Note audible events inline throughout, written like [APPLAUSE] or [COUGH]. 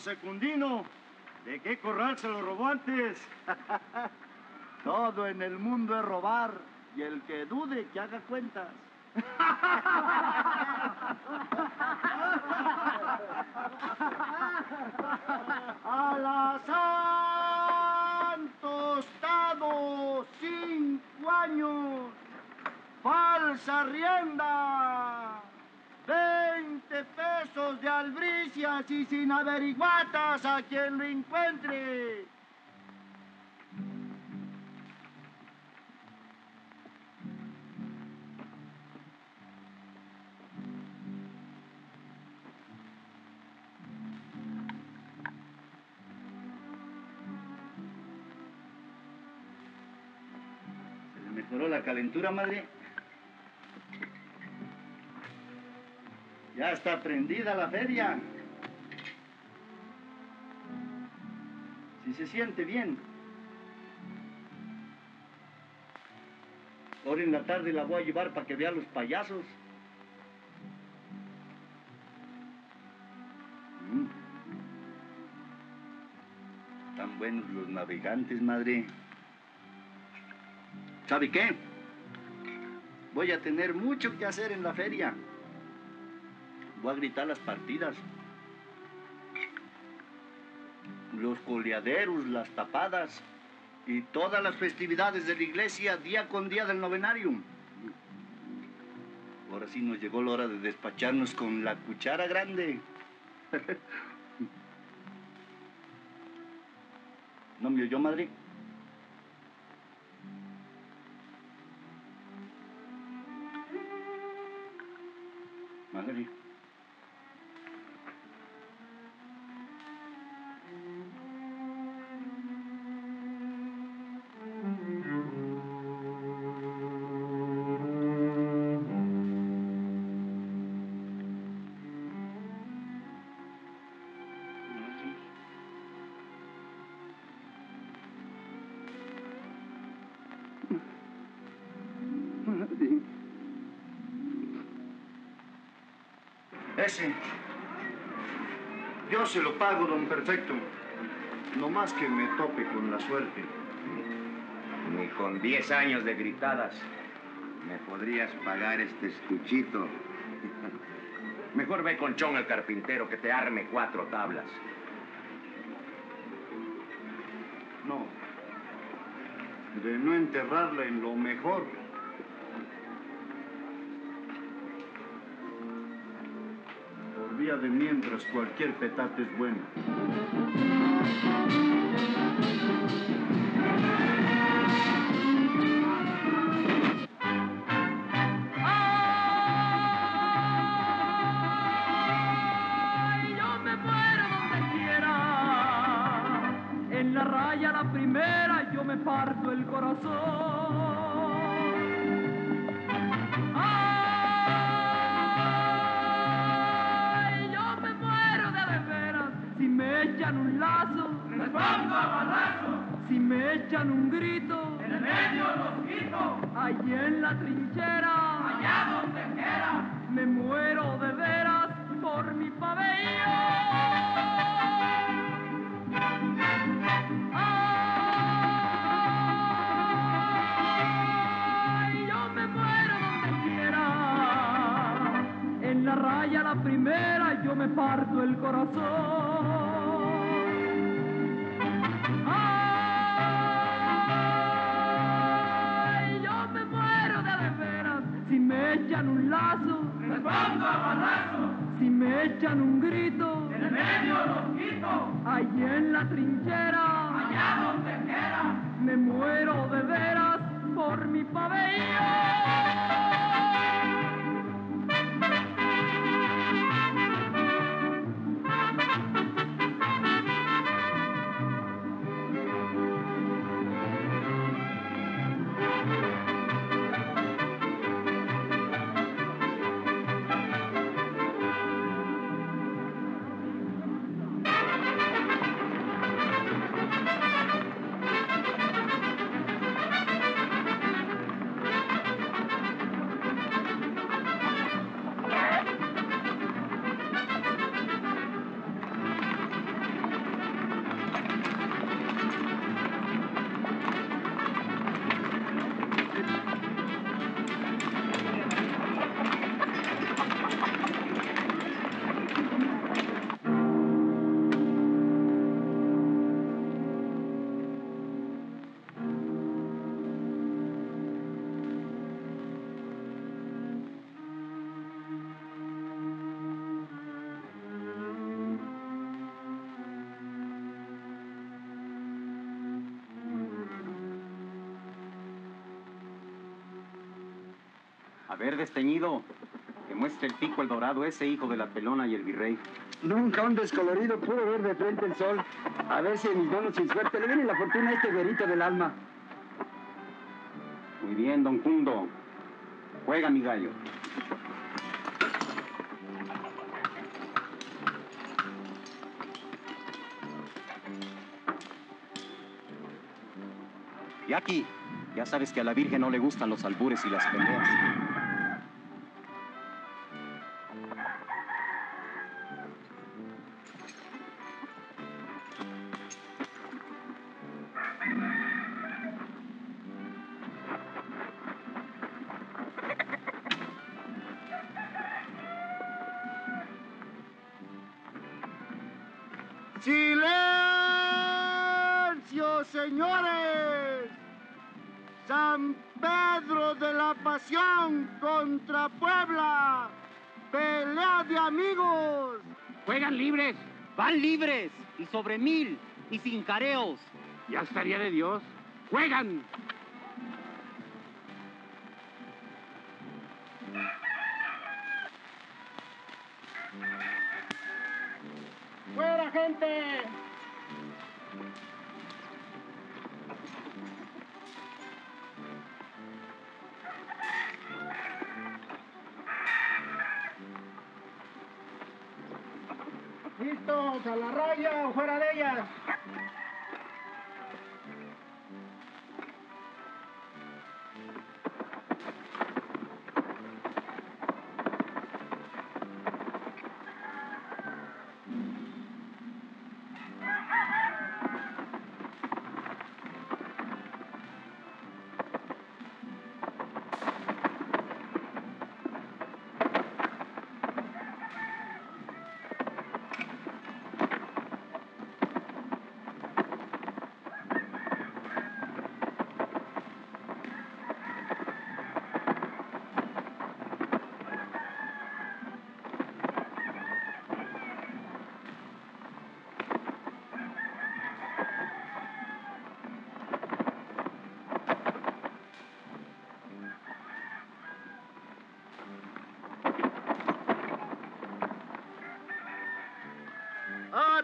Secundino? ¿De qué corral se lo robó antes? [LAUGHS] Todo en el mundo es robar y el que dude que haga cuentas. [LAUGHS] A la Santo Estado, cinco años, falsa rienda. 20 pesos de albricias y sin averiguatas a quien lo encuentre. ¿Se mejoró la calentura, madre? Ya está prendida la feria. Si se siente bien. Ahora en la tarde la voy a llevar para que vea los payasos. Mm. Tan buenos los navegantes, madre. ¿Sabe qué? Voy a tener mucho que hacer en la feria. Voy a gritar las partidas. Los coleaderos, las tapadas y todas las festividades de la iglesia día con día del novenario. Ahora sí nos llegó la hora de despacharnos con la cuchara grande. [LAUGHS] ¿No me oyó, madre? Madre. Yo se lo pago, don Perfecto. No más que me tope con la suerte. Ni con 10 años de gritadas me podrías pagar este escuchito. [LAUGHS] Mejor ve con Chon el carpintero que te arme cuatro tablas. No. De no enterrarla en lo mejor. De mientras cualquier petate es bueno. Ay, yo me muero donde quiera. En la raya la primera yo me parto el corazón. un grito, en el medio los grito, allí en la trinchera, allá donde quiera, me muero de veras por mi pabellón. Ay, yo me muero donde quiera, en la raya la primera yo me parto el corazón. Echan un lazo. Respondo a balazo, Si me echan un grito, en el medio los quito, allí en la trinchera, allá donde quiera. me muero de veras por mi pabellón. Ver, desteñido, que muestre el pico el dorado, ese hijo de la pelona y el virrey. Nunca un descolorido pudo ver de frente el sol. A ver si en mis donos sin suerte le viene la fortuna a este verito del alma. Muy bien, don Cundo. Juega, mi gallo. Y aquí, ya sabes que a la Virgen no le gustan los albures y las peleas. Ya estaría de Dios. Juegan. ¡Fuera, gente! ¿Listos a la raya o fuera de ella?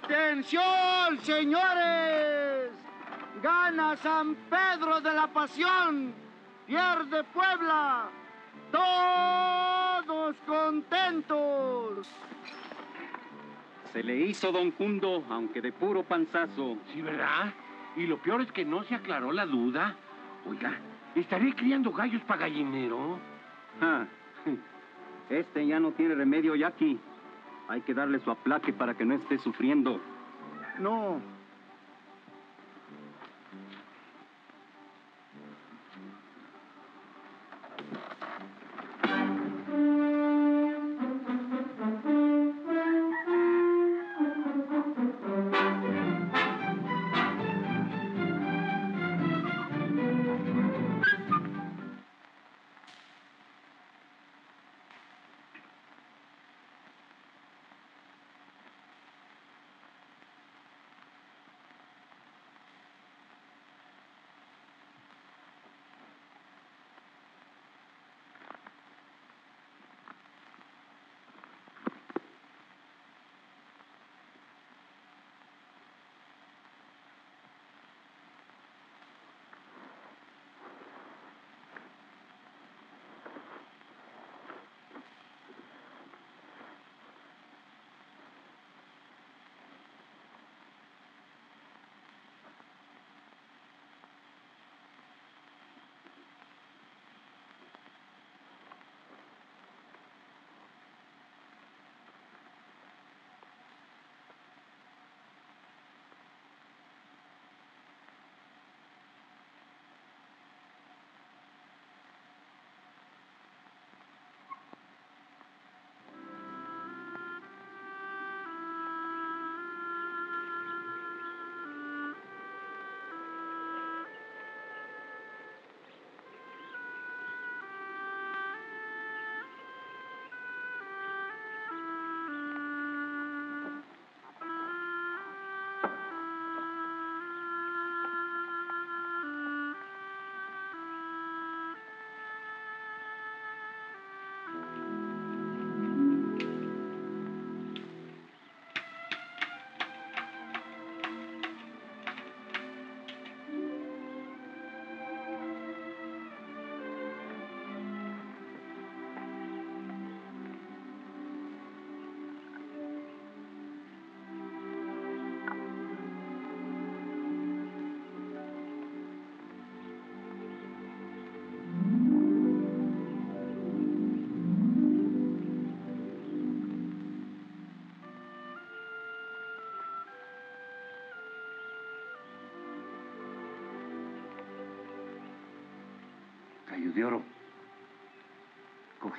¡Atención, señores! Gana San Pedro de la Pasión, pierde Puebla. Todos contentos. Se le hizo don Cundo, aunque de puro panzazo. Sí, ¿verdad? Y lo peor es que no se aclaró la duda. Oiga, ¿estaré criando gallos para gallinero? Ah, [LAUGHS] Este ya no tiene remedio, Jackie. Hay que darle su aplaque para que no esté sufriendo. No.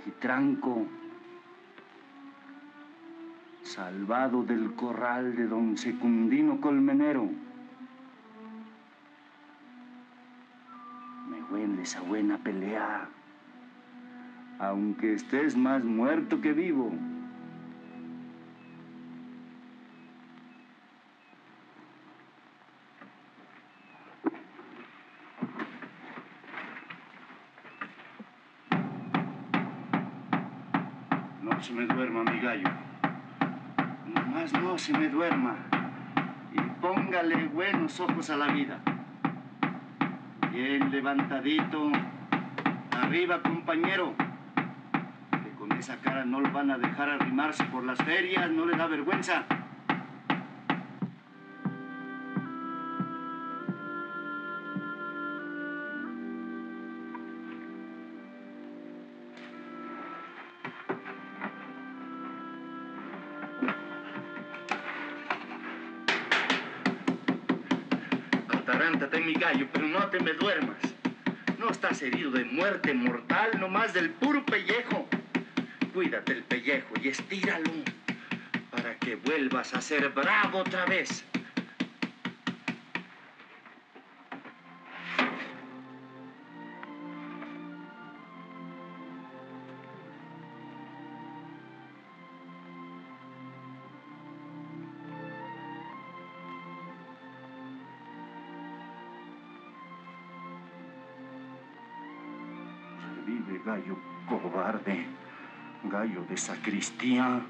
Cojitranco, salvado del corral de don Secundino Colmenero. Me huele esa buena pelea, aunque estés más muerto que vivo. Me duerma. Y póngale buenos ojos a la vida. Bien levantadito. Arriba, compañero. Que con esa cara no lo van a dejar arrimarse por las ferias, no le da vergüenza. Gallo, pero no te me duermas. No estás herido de muerte mortal, nomás del puro pellejo. Cuídate el pellejo y estíralo para que vuelvas a ser bravo otra vez. De sacristía.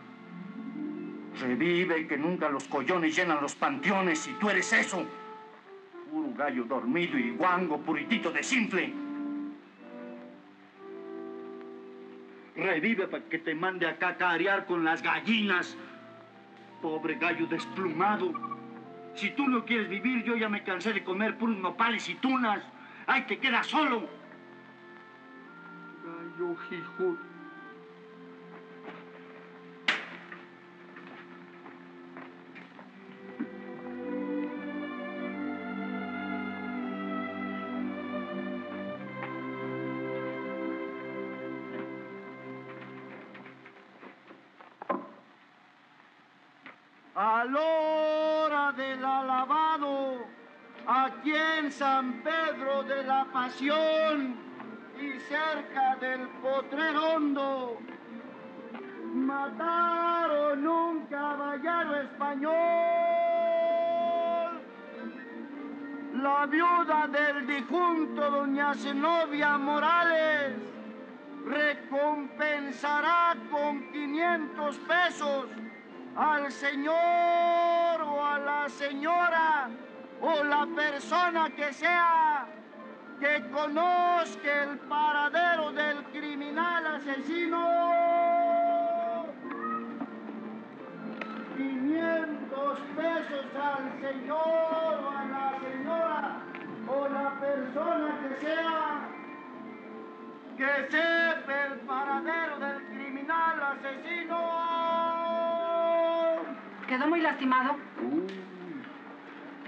Revive que nunca los collones llenan los panteones y tú eres eso. Puro gallo dormido y guango, puritito de simple. Revive para que te mande a cacarear con las gallinas. Pobre gallo desplumado. Si tú no quieres vivir, yo ya me cansé de comer puros nopales y tunas. ¡Ay, te quedas solo! Gallo hijo. La viuda del difunto doña Zenobia Morales recompensará con 500 pesos al señor o a la señora o la persona que sea que conozca el paradero del criminal asesino. 500 pesos al señor persona que sea que sepa el paradero del criminal asesino. ¿Quedó muy lastimado?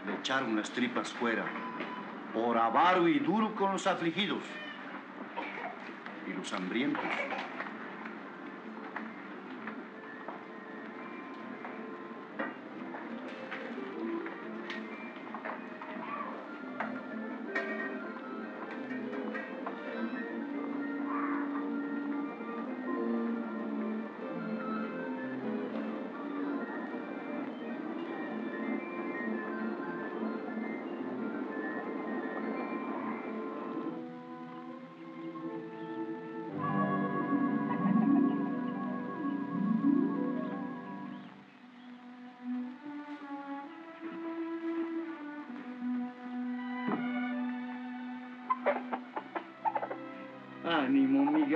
Le echaron las tripas fuera. Por avaro y duro con los afligidos. Y los hambrientos.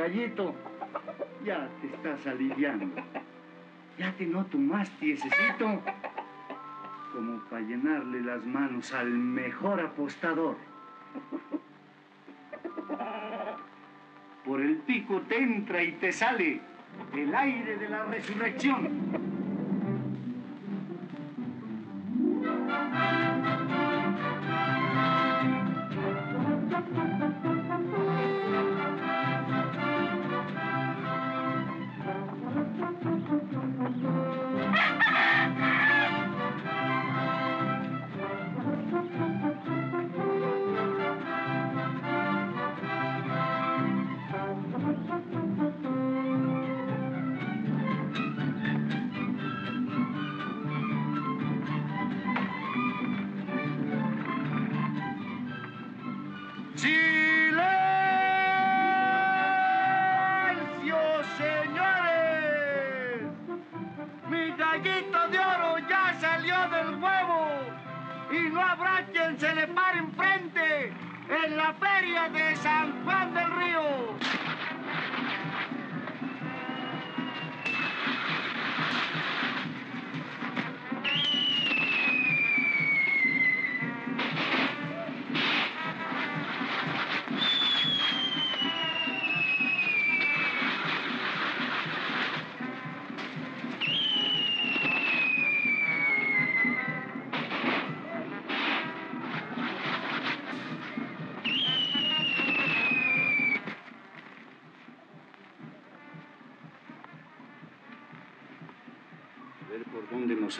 Gallito. Ya te estás aliviando. Ya te noto más tiesecito. Como para llenarle las manos al mejor apostador. Por el pico te entra y te sale el aire de la resurrección.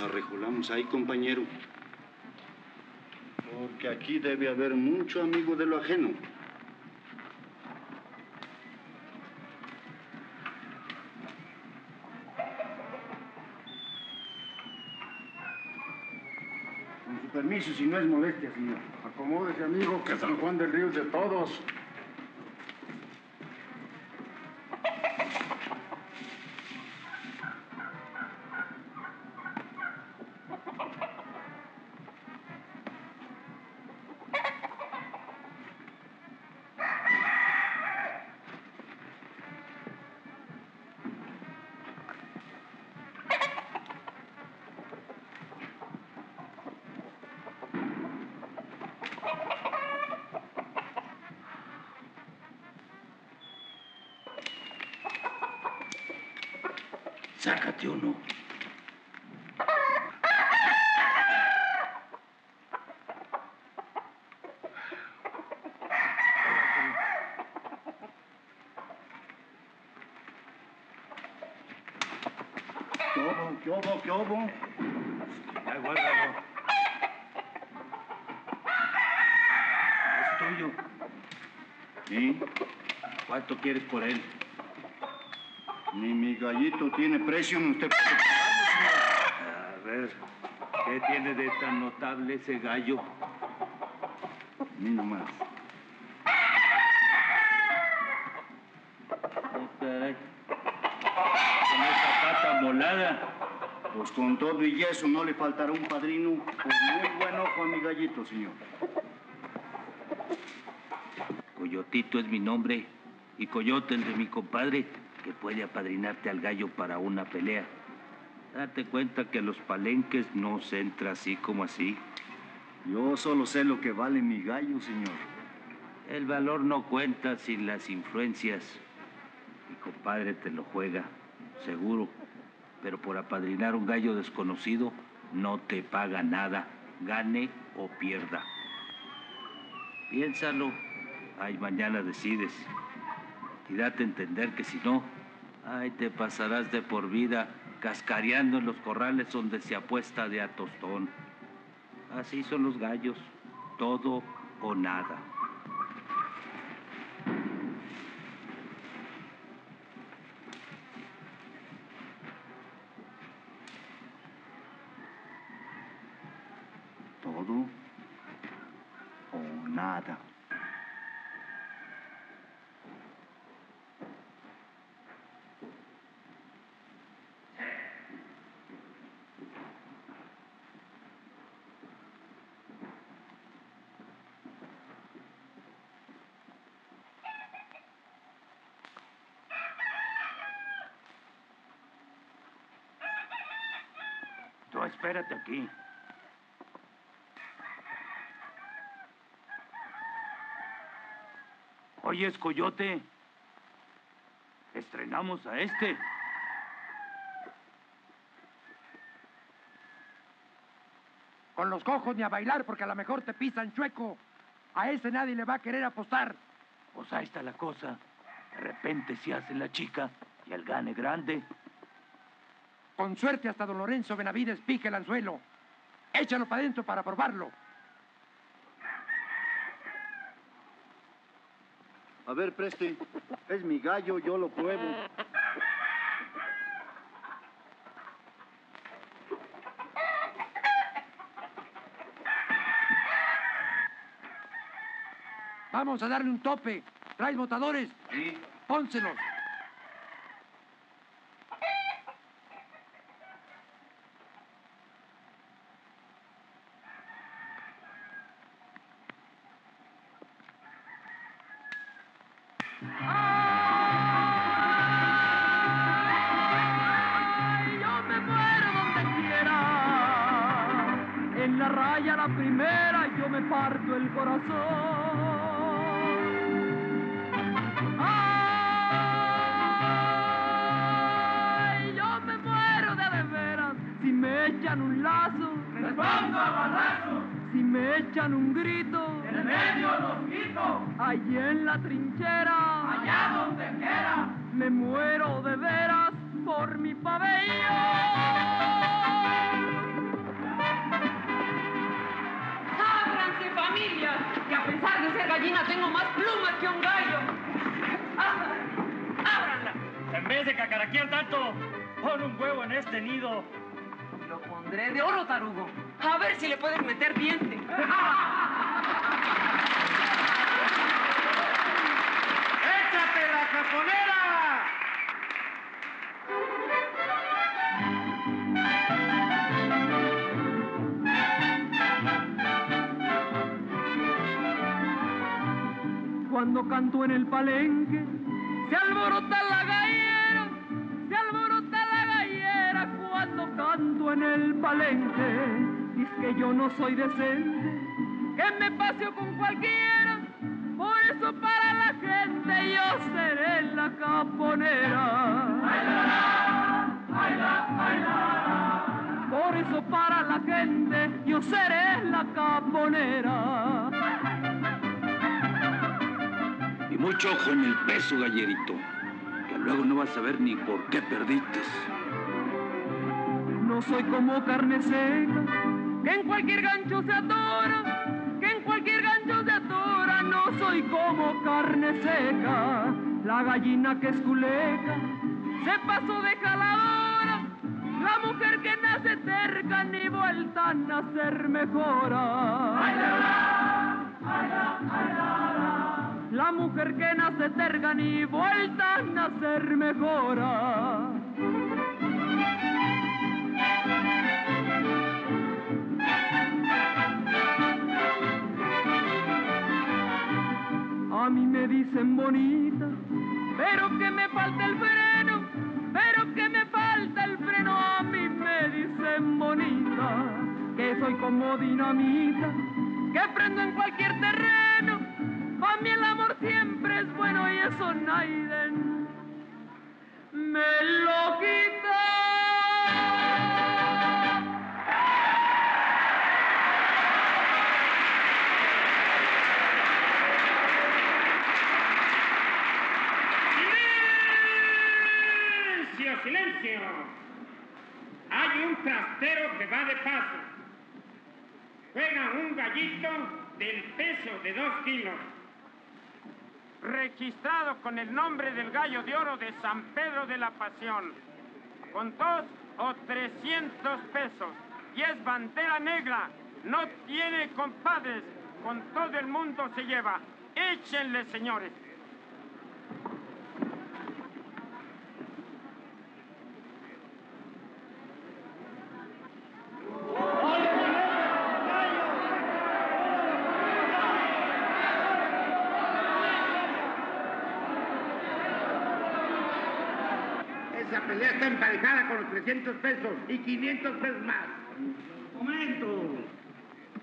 Arrejolamos ahí, compañero. Porque aquí debe haber mucho amigo de lo ajeno. Con su permiso, si no es molestia, señor. Acomódese, amigo, que San Juan del Río es de todos. Sácate uno. ¿Qué hubo? ¿Qué hubo? ¿Qué hubo? Ya, guárdalo. Es tuyo. ¿Sí? ¿Cuánto quieres por él? Ni mi gallito tiene precio, ni usted puede. A ver, ¿qué tiene de tan notable ese gallo? Ni nomás. Con esa pata molada. Pues con todo y eso no le faltará un padrino con muy buen ojo a mi gallito, señor. Coyotito es mi nombre y Coyote el de mi compadre, que puede apadrinarte al gallo para una pelea. Date cuenta que a los palenques no se entra así como así. Yo solo sé lo que vale mi gallo, señor. El valor no cuenta sin las influencias. Mi compadre te lo juega, seguro. Pero por apadrinar un gallo desconocido, no te paga nada, gane o pierda. Piénsalo, ay, mañana decides. Y date a entender que si no, ay, te pasarás de por vida cascareando en los corrales donde se apuesta de a tostón. Así son los gallos, todo o nada. Todo o nada. Tú espérate aquí. Oyes, Coyote. Estrenamos a este. Con los cojos ni a bailar porque a lo mejor te pisan chueco. A ese nadie le va a querer apostar. Pues ahí está la cosa. De repente se hace la chica y el gane grande. Con suerte hasta don Lorenzo Benavides pique el anzuelo. Échalo para adentro para probarlo. A ver, preste. Es mi gallo, yo lo pruebo. Vamos a darle un tope. ¿Traes botadores? Sí. Pónselos. Allí en la trinchera. Allá donde quiera. Me muero de veras por mi pabellón. ¡Ábranse, familia! Que a pesar de ser gallina tengo más plumas que un gallo. ¡Ábranla! En vez de cacaraquear tanto, pon un huevo en este nido. Lo pondré de oro, tarugo. A ver si le puedes meter diente. [LAUGHS] ¡Échate la japonera! Cuando canto en el palenque, se alborota la gallera, se alborota la gallera cuando canto en el palenque. Es que yo no soy decente, que me paseo con cualquiera, por eso para la gente yo seré la caponera. Por eso para la gente yo seré la caponera. Y mucho ojo en el peso, gallerito, que luego no vas a ver ni por qué perdiste. No soy como carne seca, que en cualquier gancho se en cualquier gancho se atora. No soy como carne seca, la gallina que es culeca, se pasó de jaladora. La mujer que nace terca ni vuelta a nacer mejora. La mujer que nace terca ni vuelta a nacer mejora. Dicen bonita, pero que me falta el freno, pero que me falta el freno. A mí me dicen bonita, que soy como dinamita, que prendo en cualquier terreno. Para mí el amor siempre es bueno y eso Naiden me lo quita. Hay un trastero que va de paso. Juega un gallito del peso de dos kilos. Registrado con el nombre del gallo de oro de San Pedro de la Pasión. Con dos o trescientos pesos. Y es bandera negra. No tiene compadres. Con todo el mundo se lleva. Échenle, señores. Emparejada con los 300 pesos y 500 pesos más. Momento.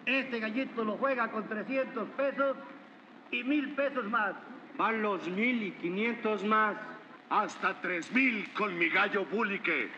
Este gallito lo juega con 300 pesos y mil pesos más. Van los mil y quinientos más. Hasta tres mil con mi gallo bulique.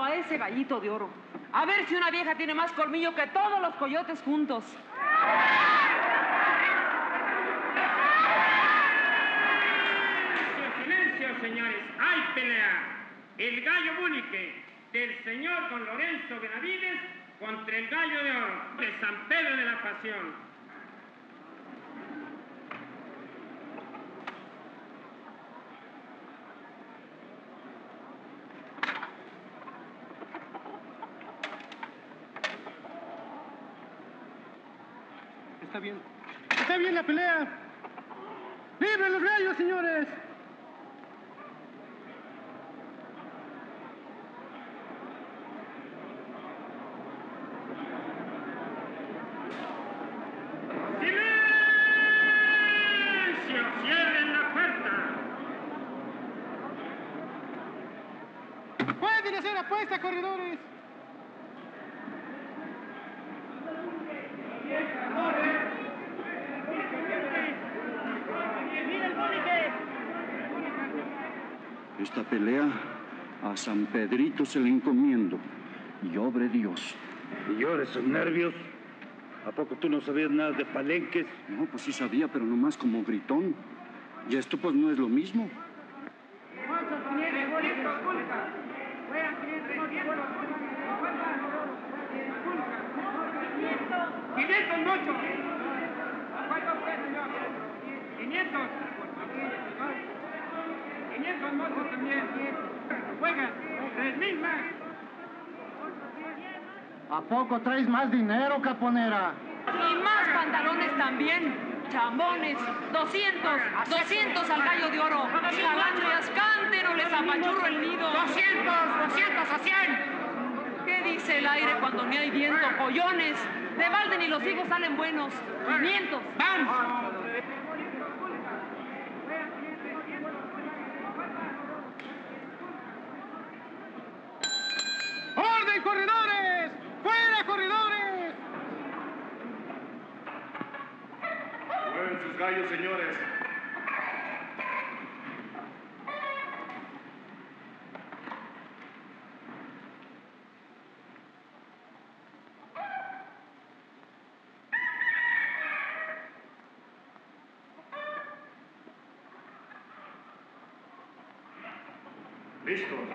A ese gallito de oro. A ver si una vieja tiene más colmillo que todos los coyotes juntos. Silencio, señores. Hay pelea. El gallo Búlique del señor don Lorenzo Benavides contra el gallo de oro de San Pedro de la Pasión. Está bien. Está bien la pelea. ¡Libre los gallos, señores! ¡Silencio! ¡Cierren la puerta! ¡Pueden hacer apuesta, corredores! Esta pelea a San Pedrito se le encomiendo. Y obre Dios. ¿Y llores esos nervios? ¿A poco tú no sabías nada de palenques? No, pues sí sabía, pero nomás como gritón. Y esto pues no es lo mismo. ¡500 mucho! ¿Cuánto usted, señor? ¡500! ¡500 mochos también! ¡Juegan! ¡3,000 más! ¿A poco traes más dinero, caponera? Y más pantalones también. Chambones, 200, 200 al gallo de oro. Calandrias, canten o les apachurro el nido. 200, 200 a 100. ¿Qué dice el aire cuando ni hay viento? Pollones. De balde ni los hijos salen buenos. 500. ¡Van! ¡Orden, corredores! ¡Fuera, corredores! Gallos, señores. Listo.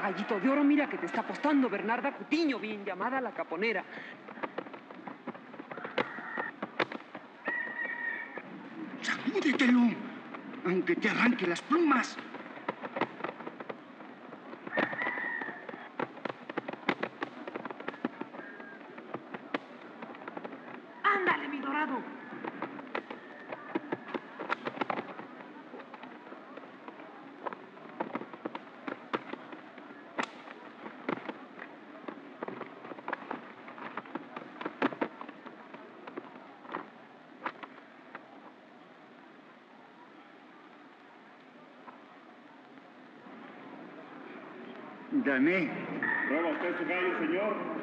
Gallito de oro, mira que te está apostando Bernarda Cutiño, bien llamada la caponera. Sacúdetelo, aunque te arranque las plumas. Ándale, mi dorado. Gané. Prueba usted su gallo, señor.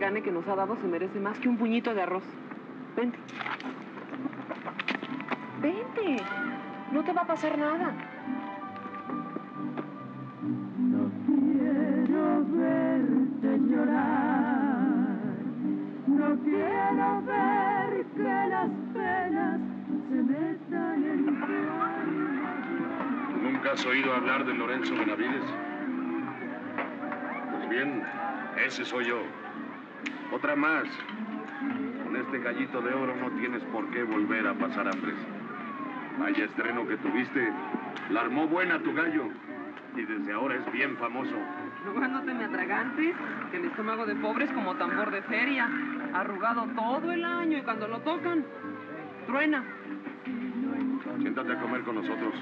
Gane que nos ha dado, se merece más que un puñito de arroz. Vente. Vente. No te va a pasar nada. quiero verte llorar. No quiero ver que las penas se metan en tu alma. ¿Nunca has oído hablar de Lorenzo Benavides? Pues bien, ese soy yo. Otra más. Con este gallito de oro no tienes por qué volver a pasar hambre. Vaya estreno que tuviste. La armó buena tu gallo. Y desde ahora es bien famoso. Nomás no te me atragantes, que el estómago de pobre es como tambor de feria. Arrugado todo el año y cuando lo tocan, truena. Siéntate a comer con nosotros.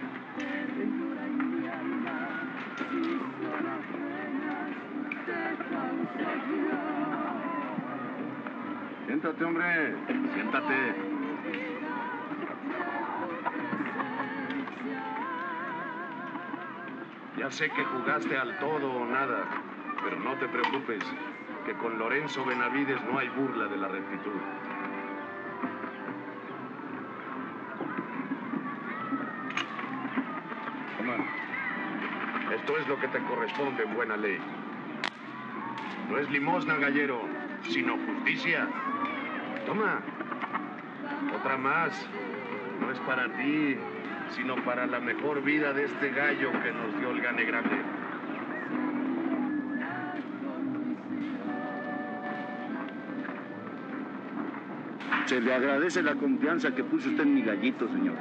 Siéntate, hombre. Siéntate. Ya sé que jugaste al todo o nada, pero no te preocupes, que con Lorenzo Benavides no hay burla de la rectitud. Esto es lo que te corresponde en buena ley. No es limosna, gallero, sino justicia. Toma. Otra más. No es para ti, sino para la mejor vida de este gallo que nos dio el gane grande. Se le agradece la confianza que puso usted en mi gallito, señor.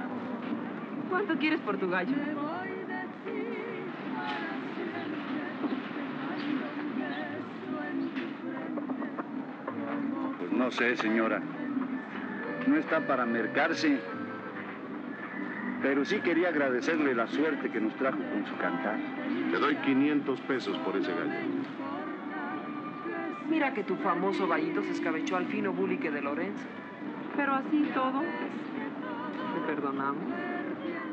¿Cuánto quieres por tu gallo? No sé, señora. No está para mercarse. Pero sí quería agradecerle la suerte que nos trajo con su cantar. Te doy 500 pesos por ese gallo. Mira que tu famoso gallito se escabechó al fino bulique de Lorenzo. Pero así todo, te perdonamos.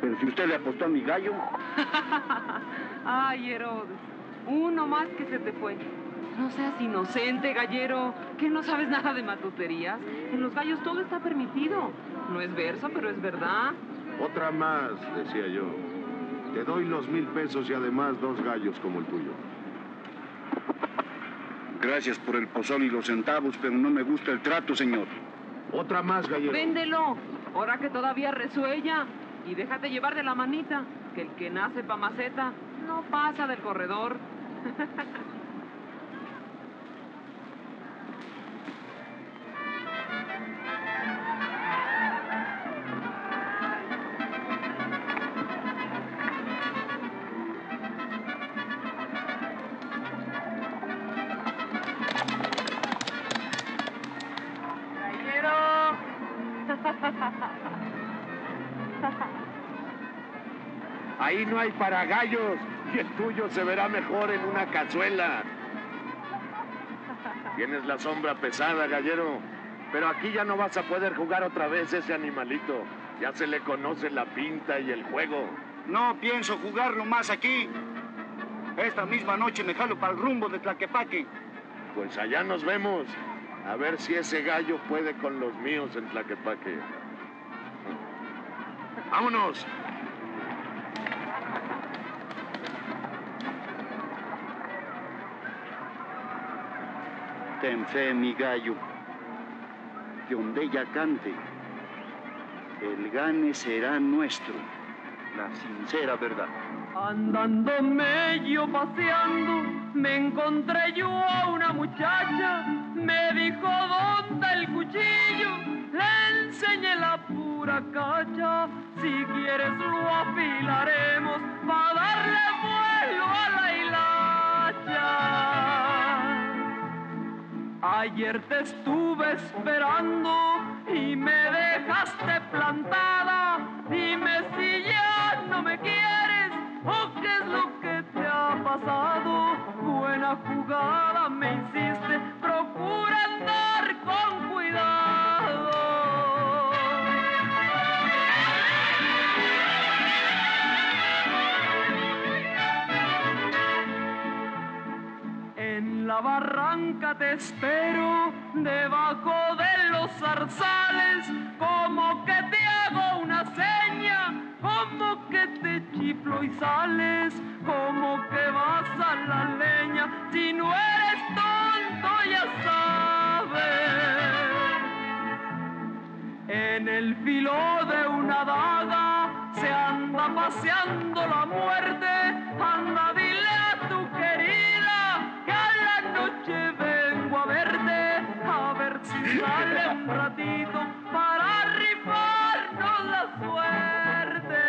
Pero si usted le apostó a mi gallo, [LAUGHS] Ay, Herodes, uno más que se te fue. No seas inocente, gallero, que no sabes nada de matuterías. En los gallos todo está permitido. No es verso, pero es verdad. Otra más, decía yo. Te doy los mil pesos y además dos gallos como el tuyo. gracias por el pozol y los centavos, pero no me gusta el trato, señor. Otra más, gallero. Véndelo, ahora que todavía resuella. Y déjate llevar de la manita, que el que nace pa' maceta no pasa del corredor. [LAUGHS] hay para gallos y el tuyo se verá mejor en una cazuela. Tienes la sombra pesada, gallero. Pero aquí ya no vas a poder jugar otra vez ese animalito. Ya se le conoce la pinta y el juego. No pienso jugarlo más aquí. Esta misma noche me jalo para el rumbo de Tlaquepaque. Pues allá nos vemos. A ver si ese gallo puede con los míos en Tlaquepaque. ¡Vámonos! Ten fe, mi gallo. Que donde ella cante, el gane será nuestro. La sincera verdad. Andando medio paseando, me encontré yo a una muchacha. Me dijo, ¿dónde el cuchillo? Le enseñé la pura cacha. Si quieres lo afilaremos para darle vuelo Ayer te estuve esperando y me dejaste plantada. Dime si ya no me quieres o qué es lo que te ha pasado. Buena jugada me hiciste, procura te espero, debajo de los zarzales, como que te hago una seña, como que te chiflo y sales, como que vas a la leña, si no eres tonto ya sabes. En el filo de una daga se anda paseando la muerte, anda sale un ratito para rifarnos la suerte.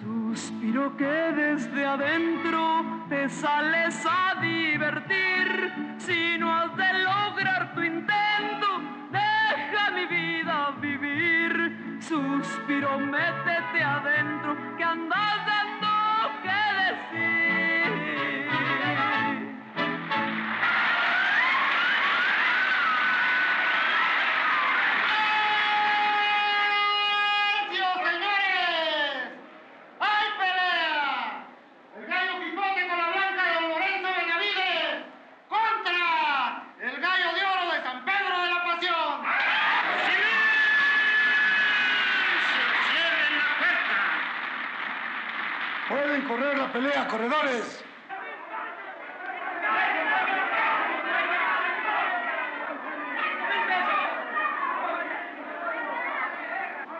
Suspiro que desde adentro te sales a divertir. Si no has de lograr tu intento, deja mi vida vivir. Suspiro, métete adentro, que andas dando correr la pelea, corredores.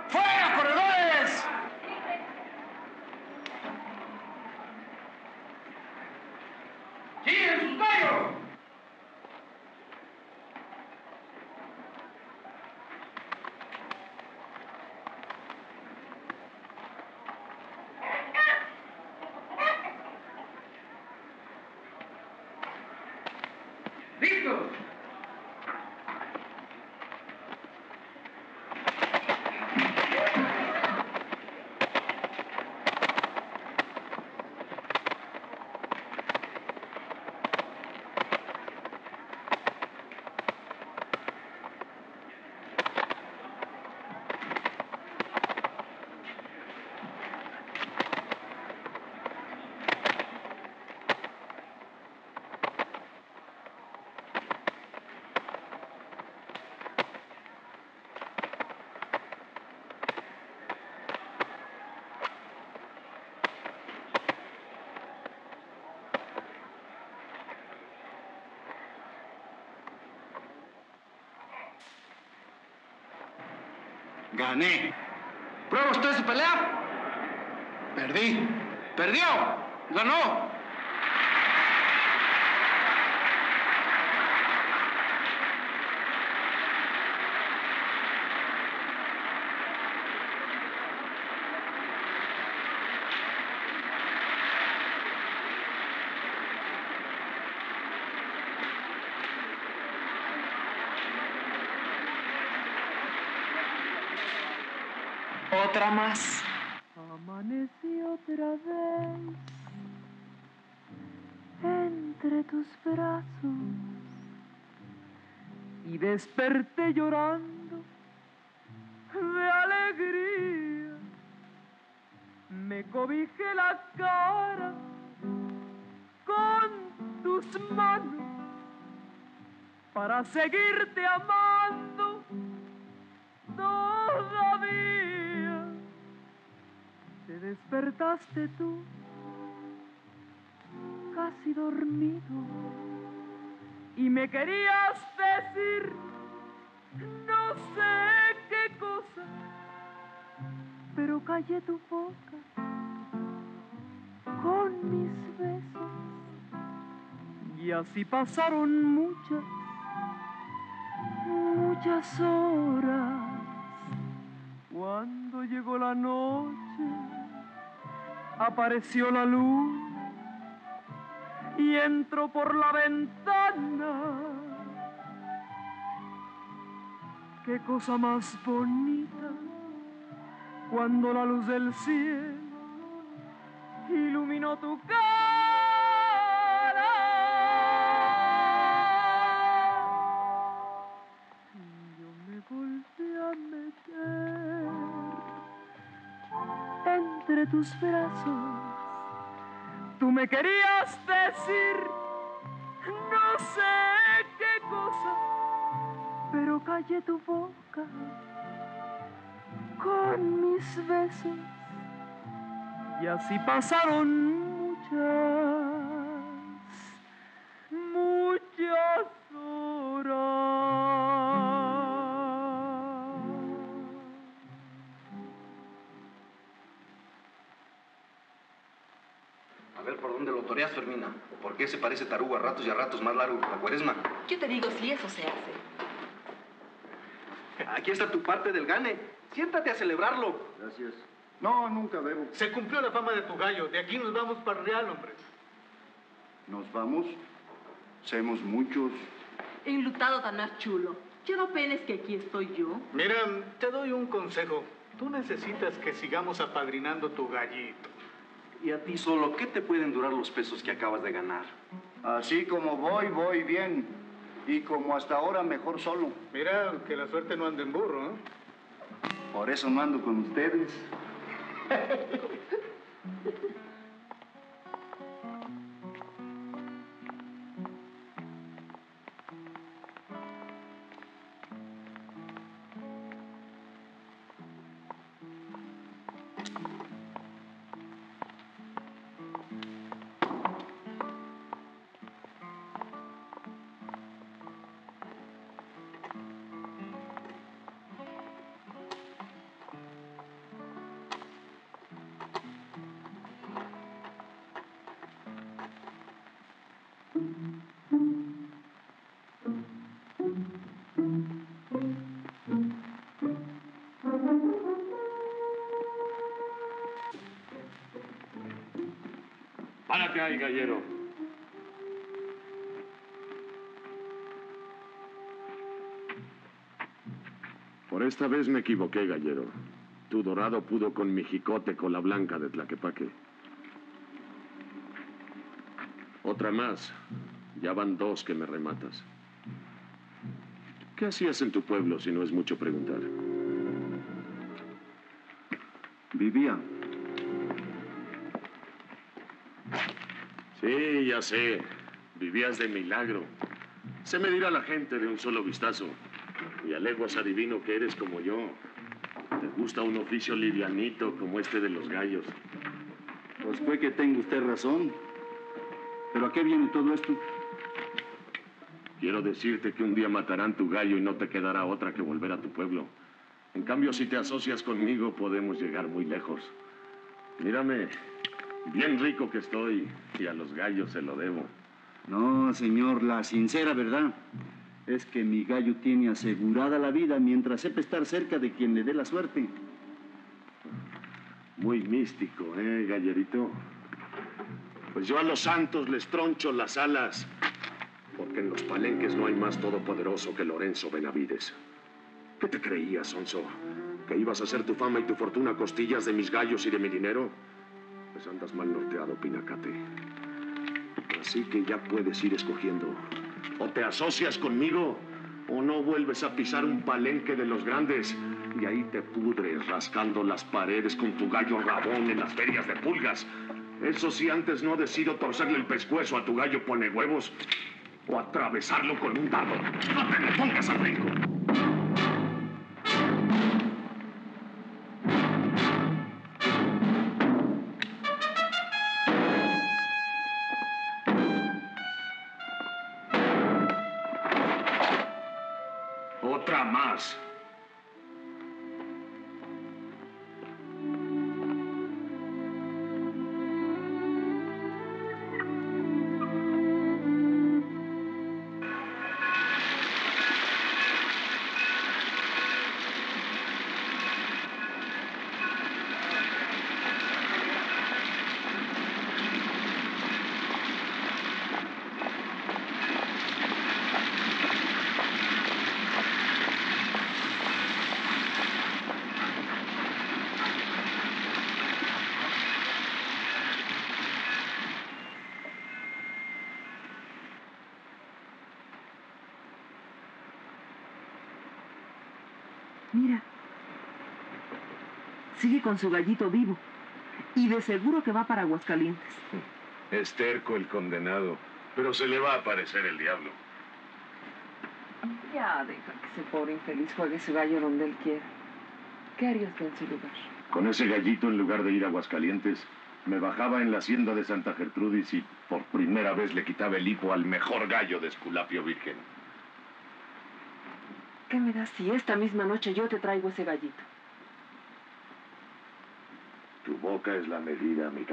¡Fuera, corredores! ¡Siguen sus gallos! ¡Listos! Gané. ¿Prueba usted su pelea? Perdí. ¿Perdió? ¿Ganó? Otra más. Amanecí otra vez entre tus brazos y desperté llorando de alegría. Me cobijé la cara con tus manos para seguirte amando despertaste tú, casi dormido, y me querías decir no sé qué cosa, pero callé tu boca con mis besos. Y así pasaron muchas, muchas horas. Cuando llegó la noche, apareció la luz y entró por la ventana. Qué cosa más bonita cuando la luz del cielo iluminó tu cara. Tus brazos. Tú me querías decir no sé qué cosa, pero callé tu boca con mis besos. Y así pasaron muchas, qué se parece tarugo a ratos y a ratos más largo que la cuaresma? Yo te digo si eso se hace. Aquí está tu parte del gane. Siéntate a celebrarlo. Gracias. No, nunca bebo. Se cumplió la fama de tu gallo. De aquí nos vamos para el Real, hombre. Nos vamos. Semos muchos. Enlutado tan más chulo. Ya no penes que aquí estoy yo. Mira, te doy un consejo. Tú necesitas que sigamos apadrinando tu gallito. Y a ti solo, ¿qué te pueden durar los pesos que acabas de ganar? Así como voy, voy bien. Y como hasta ahora, mejor solo. Mira, que la suerte no ande en burro, ¿eh? Por eso no ando con ustedes. [LAUGHS] Gallero. Por esta vez me equivoqué, gallero. Tu dorado pudo con mi jicote con la blanca de Tlaquepaque. Otra más. Ya van dos que me rematas. ¿Qué hacías en tu pueblo si no es mucho preguntar? Vivía. Sí, ya sé. Vivías de milagro. Se me dirá la gente de un solo vistazo. Y a leguas adivino que eres como yo. Te gusta un oficio livianito como este de los gallos. Pues fue que tenga usted razón. ¿Pero a qué viene todo esto? Quiero decirte que un día matarán tu gallo y no te quedará otra que volver a tu pueblo. En cambio, si te asocias conmigo, podemos llegar muy lejos. Mírame, bien rico que estoy y a los gallos se lo debo. No, señor, la sincera verdad es que mi gallo tiene asegurada la vida mientras sepa estar cerca de quien le dé la suerte. Muy místico, ¿eh, gallerito? Pues yo a los santos les troncho las alas, porque en los palenques no hay más todopoderoso que Lorenzo Benavides. ¿Qué te creías, Sonso? ¿Que ibas a hacer tu fama y tu fortuna a costillas de mis gallos y de mi dinero? Pues andas mal norteado, Pinacate. Así que ya puedes ir escogiendo. O te asocias conmigo, o no vuelves a pisar un palenque de los grandes. Y ahí te pudres rascando las paredes con tu gallo rabón en las ferias de pulgas. Eso sí, antes no decido torcerle el pescuezo a tu gallo pone huevos o atravesarlo con un dado. No te le pongas al brinco. Otra más. Mira. Con su gallito vivo. Y de seguro que va para Aguascalientes. Esterco el condenado. Pero se le va a aparecer el diablo. Ya deja que ese pobre infeliz juegue ese gallo donde él quiera. ¿Qué harías tú en su lugar? Con ese gallito, en lugar de ir a Aguascalientes, me bajaba en la hacienda de Santa Gertrudis y por primera vez le quitaba el hipo al mejor gallo de Esculapio Virgen. ¿Qué me das si esta misma noche yo te traigo ese gallito? Es la medida, mi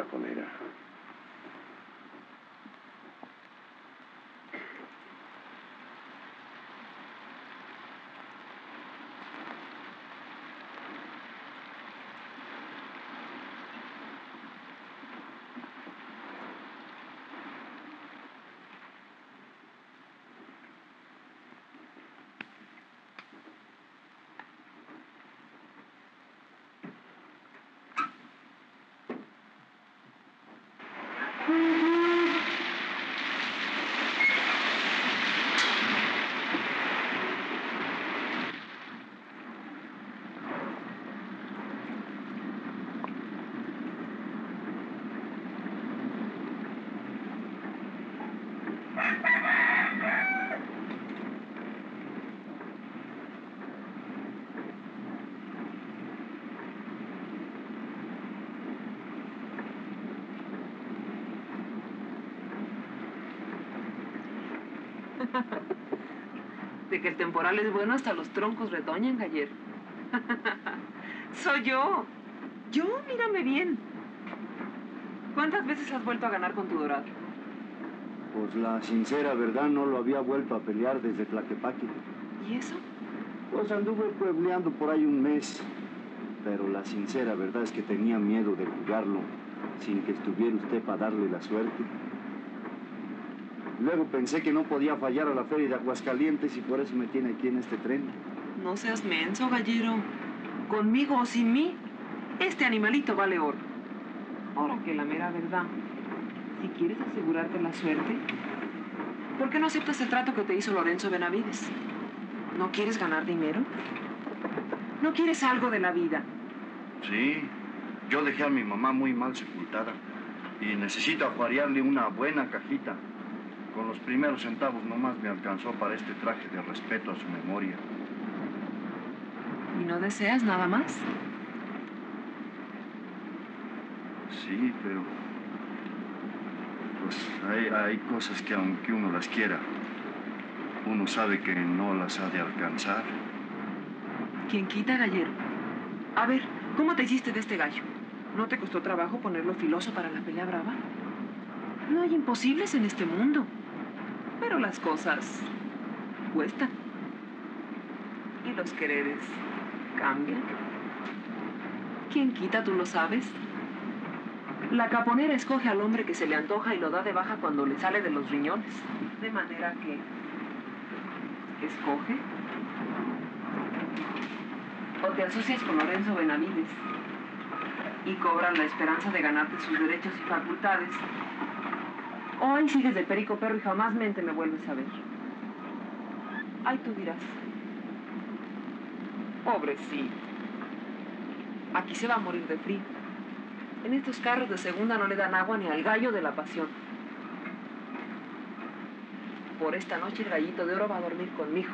que el temporal es bueno hasta los troncos retoñan, gallero. [LAUGHS] Soy yo. Yo, mírame bien. ¿Cuántas veces has vuelto a ganar con tu dorado? Pues la sincera verdad no lo había vuelto a pelear desde Tlaquepaque. ¿Y eso? Pues anduve puebleando por ahí un mes. Pero la sincera verdad es que tenía miedo de jugarlo sin que estuviera usted para darle la suerte. Luego pensé que no podía fallar a la feria de Aguascalientes y por eso me tiene aquí en este tren. No seas menso, gallero. Conmigo o sin mí, este animalito vale oro. Ahora que la mera verdad, si quieres asegurarte la suerte, ¿por qué no aceptas el trato que te hizo Lorenzo Benavides? ¿No quieres ganar dinero? ¿No quieres algo de la vida? Sí, yo dejé a mi mamá muy mal sepultada y necesito ajuarearle una buena cajita. Con los primeros centavos nomás me alcanzó para este traje de respeto a su memoria. ¿Y no deseas nada más? Sí, pero... Pues hay, hay cosas que aunque uno las quiera, uno sabe que no las ha de alcanzar. ¿Quién quita, gallero? A ver, ¿cómo te hiciste de este gallo? ¿No te costó trabajo ponerlo filoso para la pelea brava? No hay imposibles en este mundo. Pero las cosas cuestan. Y los quereres cambian. ¿Quién quita, tú lo sabes? La caponera escoge al hombre que se le antoja y lo da de baja cuando le sale de los riñones. De manera que escoge o te asocias con Lorenzo Benavides y cobran la esperanza de ganarte sus derechos y facultades. Ahí sigues de perico perro y jamás mente me vuelves a ver. Ay, tú dirás. Pobrecito. Aquí se va a morir de frío. En estos carros de segunda no le dan agua ni al gallo de la pasión. Por esta noche el gallito de oro va a dormir conmigo.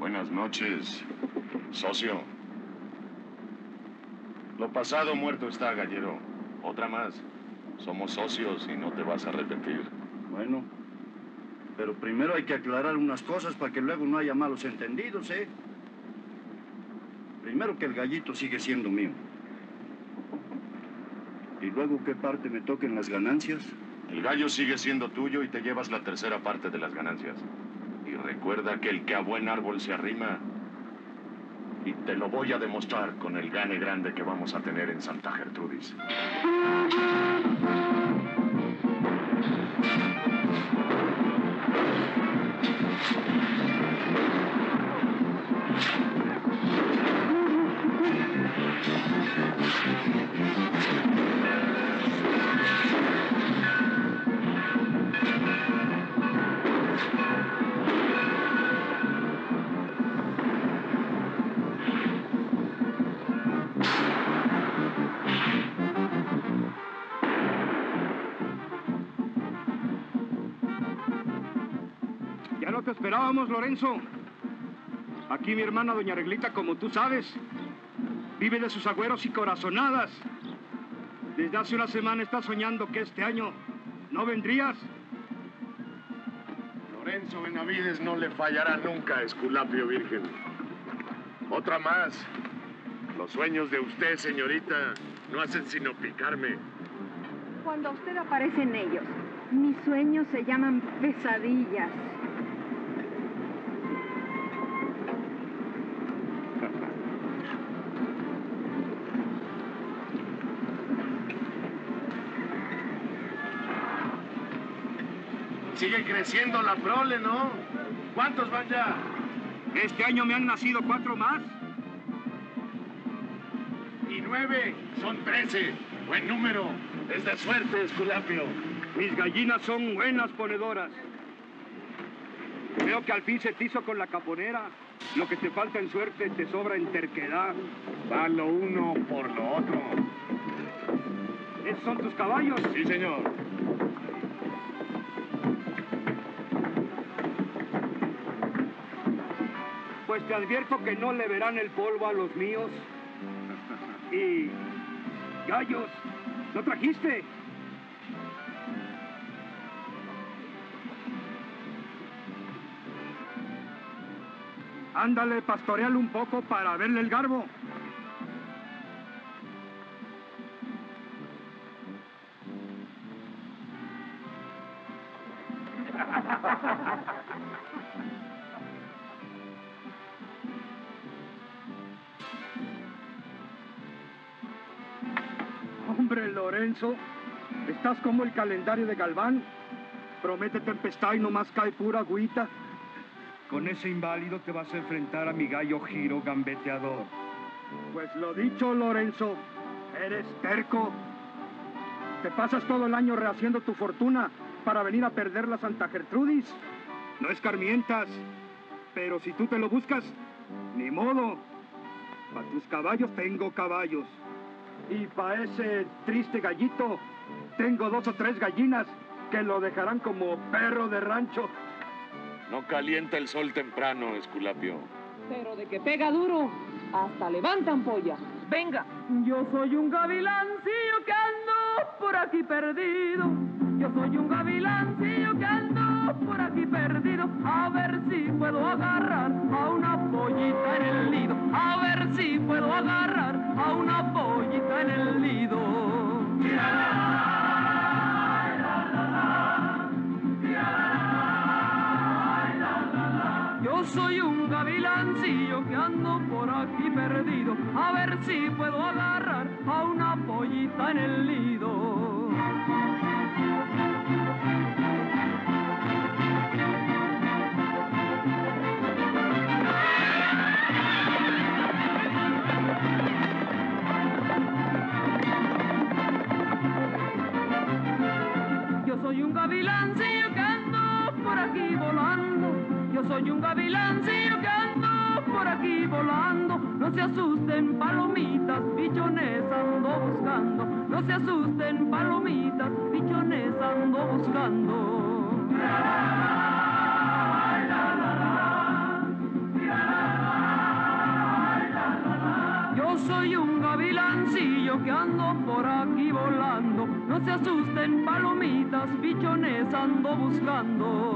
Buenas noches, socio. Lo pasado muerto está, gallero. Otra más. Somos socios y no te vas a arrepentir. Bueno, pero primero hay que aclarar unas cosas para que luego no haya malos entendidos, ¿eh? Primero que el gallito sigue siendo mío. ¿Y luego qué parte me toca en las ganancias? El gallo sigue siendo tuyo y te llevas la tercera parte de las ganancias. Recuerda que el que a buen árbol se arrima, y te lo voy a demostrar con el gane grande que vamos a tener en Santa Gertrudis. Esperábamos, Lorenzo. Aquí mi hermana Doña Reglita, como tú sabes, vive de sus agüeros y corazonadas. Desde hace una semana está soñando que este año no vendrías. Lorenzo Benavides no le fallará nunca a Esculapio Virgen. Otra más. Los sueños de usted, señorita, no hacen sino picarme. Cuando usted aparece en ellos, mis sueños se llaman pesadillas. Sigue creciendo la prole, ¿no? ¿Cuántos van ya? Este año me han nacido cuatro más. Y nueve son trece. Buen número. Es de suerte, Esculapio. Mis gallinas son buenas ponedoras. Veo que al fin se te hizo con la caponera. Lo que te falta en suerte te sobra en terquedad. Va lo uno por lo otro. ¿Esos son tus caballos? Sí, señor. Pues te advierto que no le verán el polvo a los míos. [LAUGHS] Y... Gallos, ¿no trajiste? Ándale, pastoreale un poco para verle el garbo. Estás como el calendario de Galván. Promete tempestad y nomás cae pura agüita. Con ese inválido te vas a enfrentar a mi gallo giro gambeteador. Pues lo dicho, Lorenzo, eres terco. Te pasas todo el año rehaciendo tu fortuna para venir a perder la Santa Gertrudis. No escarmientas, pero si tú te lo buscas, ni modo. Para tus caballos tengo caballos. Y para ese triste gallito, tengo dos o tres gallinas que lo dejarán como perro de rancho. No calienta el sol temprano, Esculapio. Pero de que pega duro, hasta levanta ampolla. Venga. Yo soy un gavilancillo que ando por aquí perdido. Yo soy un gavilancillo que ando por aquí perdido. A ver si puedo agarrar a una pollita en el nido. A ver si puedo si puedo agarrar a una pollita en el nido. Que ando por aquí volando. No se asusten palomitas, pichones ando buscando.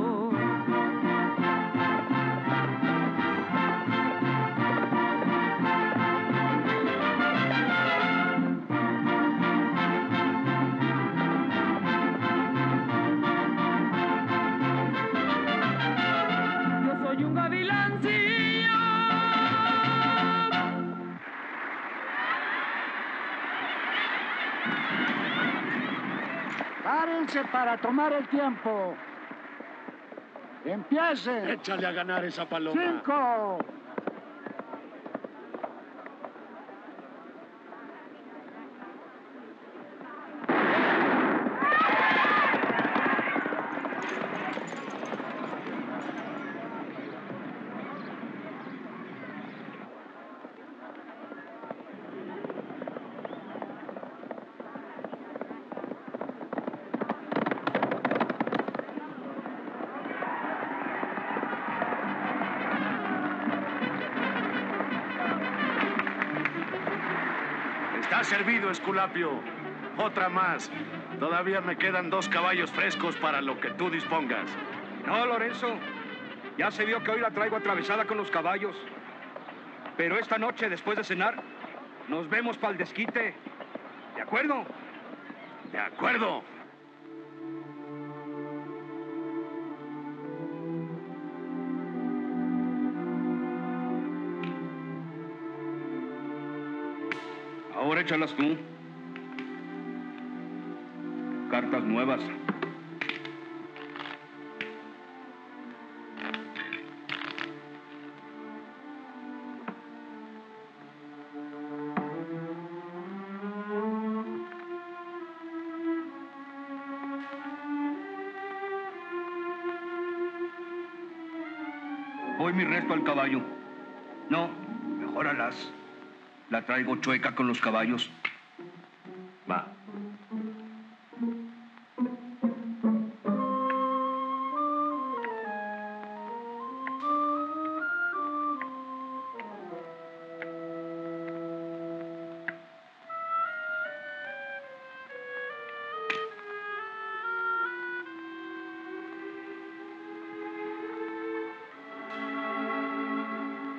Para tomar el tiempo. Empiecen. Échale a ganar esa paloma. Cinco. Esculapio. Otra más. Todavía me quedan dos caballos frescos para lo que tú dispongas. No, Lorenzo. Ya se vio que hoy la traigo atravesada con los caballos. Pero esta noche, después de cenar, nos vemos para el desquite. ¿De acuerdo? De acuerdo. Ahora échalas tú. Cartas nuevas. Voy mi resto al caballo. No, mejor alas. La traigo chueca con los caballos. Va.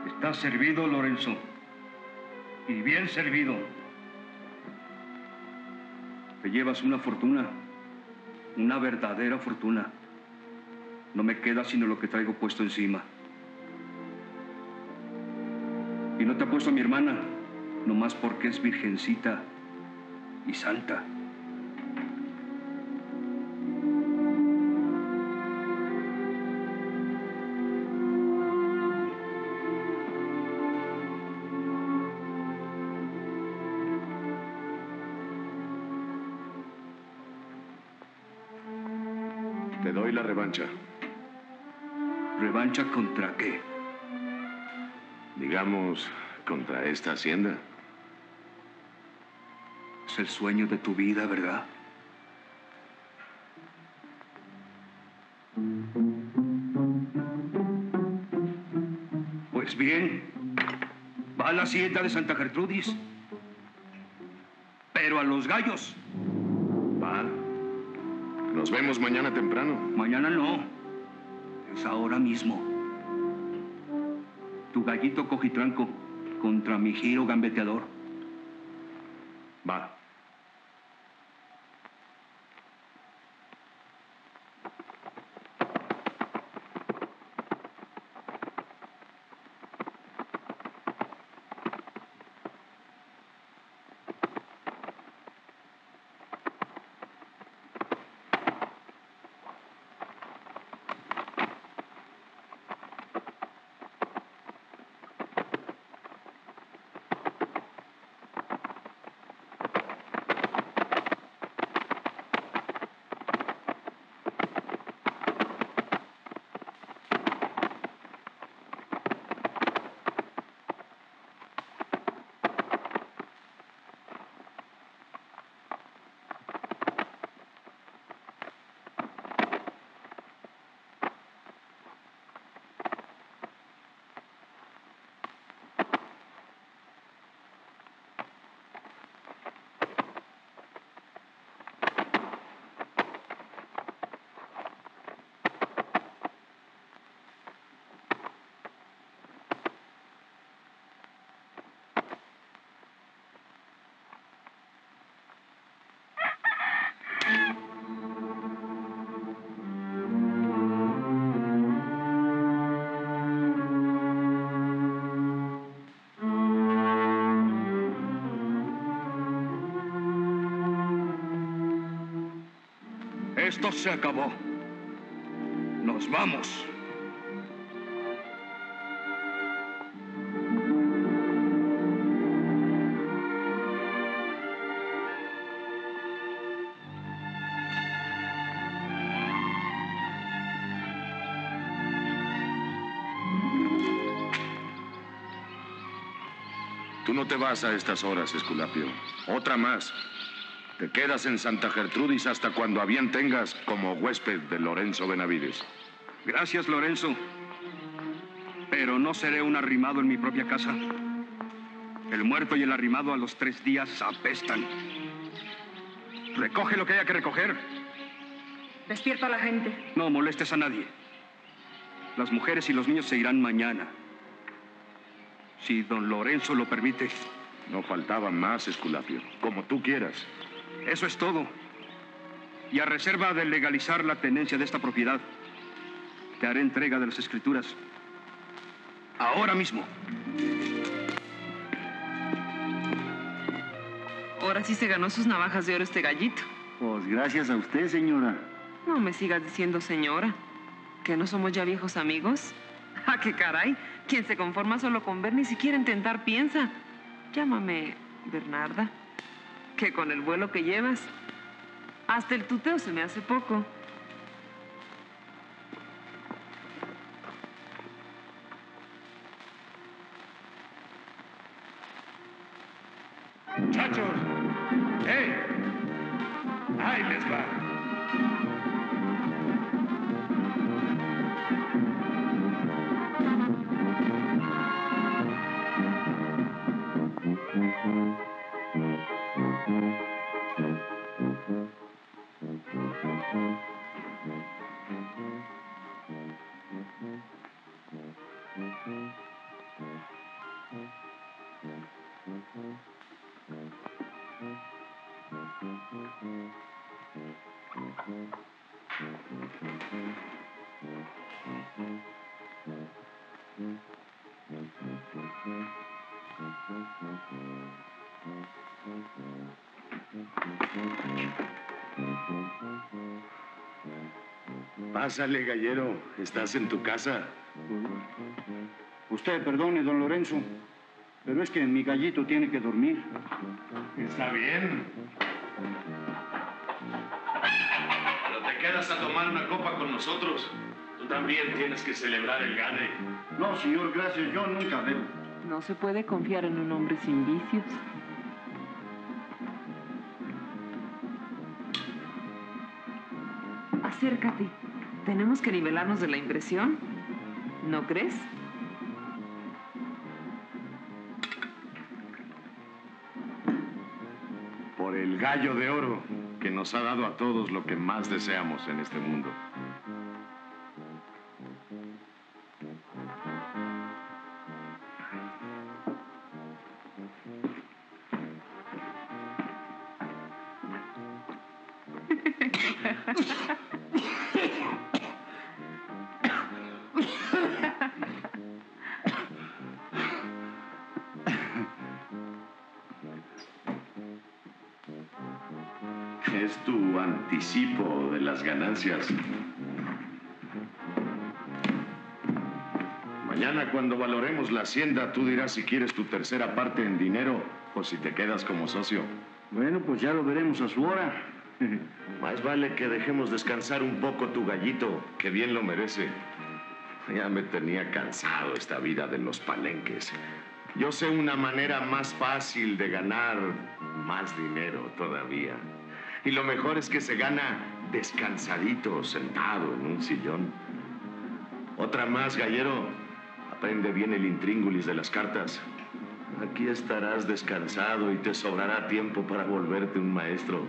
Está servido, Lorenzo. Y bien servido. Te llevas una fortuna. Una verdadera fortuna. No me queda sino lo que traigo puesto encima. Y no te ha puesto a mi hermana, nomás porque es virgencita y santa. Contra esta hacienda. Es el sueño de tu vida, ¿verdad? Pues bien, va a la hacienda de Santa Gertrudis. Pero a los gallos. Va. Nos vemos mañana temprano. Mañana no. Es ahora mismo. Gallito cojitranco contra mi giro gambeteador. Va. Esto se acabó. Nos vamos. Tú no te vas a estas horas, Esculapio. Otra más. Te quedas en Santa Gertrudis hasta cuando a bien tengas como huésped de Lorenzo Benavides. Gracias, Lorenzo. Pero no seré un arrimado en mi propia casa. El muerto y el arrimado a los tres días apestan. Recoge lo que haya que recoger. Despierto a la gente. No molestes a nadie. Las mujeres y los niños se irán mañana. Si don Lorenzo lo permite. No faltaba más, Esculapio. Como tú quieras. Eso es todo. Y a reserva de legalizar la tenencia de esta propiedad, te haré entrega de las escrituras. Ahora mismo. Ahora sí se ganó sus navajas de oro este gallito. Pues gracias a usted, señora. No me sigas diciendo señora. ¿Que no somos ya viejos amigos? [LAUGHS] ¡Ah, qué caray! Quien se conforma solo con ver ni siquiera intentar piensa. Llámame Bernarda. Que con el vuelo que llevas, hasta el tuteo se me hace poco. Pásale, gallero. Estás en tu casa. Usted perdone, don Lorenzo, pero es que mi gallito tiene que dormir. Está bien. Pero te quedas a tomar una copa con nosotros. Tú también tienes que celebrar el gane. No, señor, gracias. Yo nunca bebo. No se puede confiar en un hombre sin vicios. Acércate. Tenemos que nivelarnos de la impresión. ¿No crees? Por el gallo de oro que nos ha dado a todos lo que más deseamos en este mundo. Cuando valoremos la hacienda, tú dirás si quieres tu tercera parte en dinero o si te quedas como socio. Bueno, pues ya lo veremos a su hora. [LAUGHS] Más vale que dejemos descansar un poco tu gallito, que bien lo merece. Ya me tenía cansado esta vida de los palenques. Yo sé una manera más fácil de ganar más dinero todavía. Y lo mejor es que se gana descansadito, sentado en un sillón. Otra más, gallero. Aprende bien el intríngulis de las cartas. Aquí estarás descansado y te sobrará tiempo para volverte un maestro.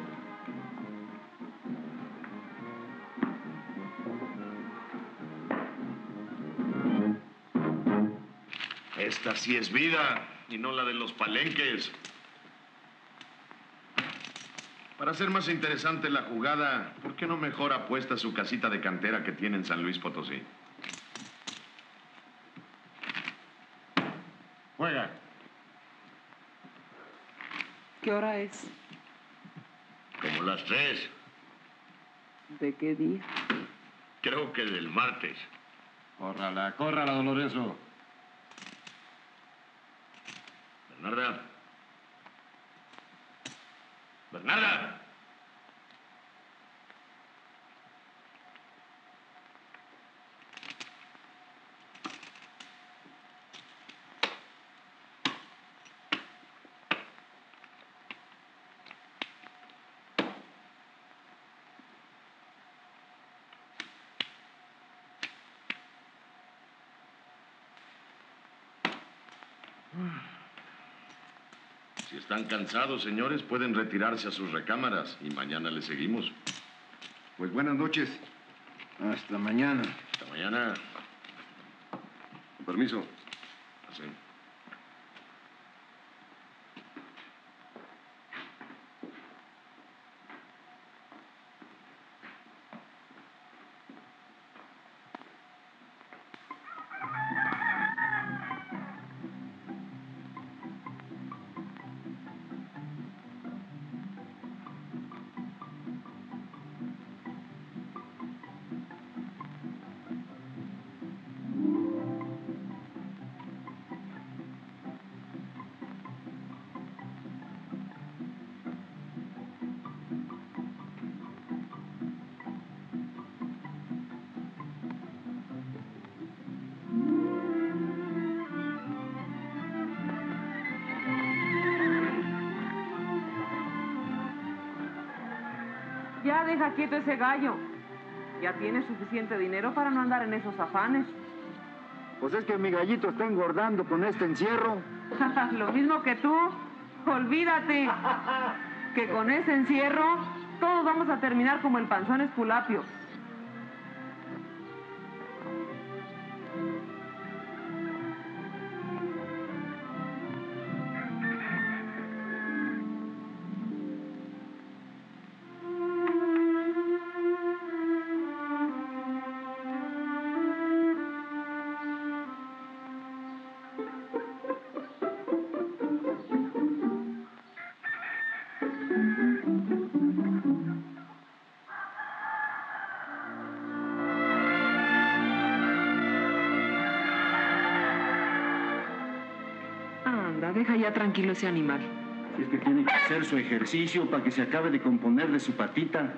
Esta sí es vida y no la de los palenques. Para hacer más interesante la jugada, ¿por qué no mejor apuesta su casita de cantera que tiene en San Luis Potosí? Juega. ¿Qué hora es? Como las tres. ¿De qué día? Creo que del martes. Córrala, córrala, don Lorenzo. Bernarda. Bernarda. Están cansados, señores, pueden retirarse a sus recámaras y mañana les seguimos. Pues buenas noches. Hasta mañana. Hasta mañana. Con permiso. Deja quieto ese gallo. Ya tiene suficiente dinero para no andar en esos afanes. Pues es que mi gallito está engordando con este encierro. [LAUGHS] Lo mismo que tú. Olvídate [LAUGHS] que con ese encierro todos vamos a terminar como el panzón esculapio. Ya tranquilo ese animal. Si es que tiene que hacer su ejercicio para que se acabe de componer de su patita.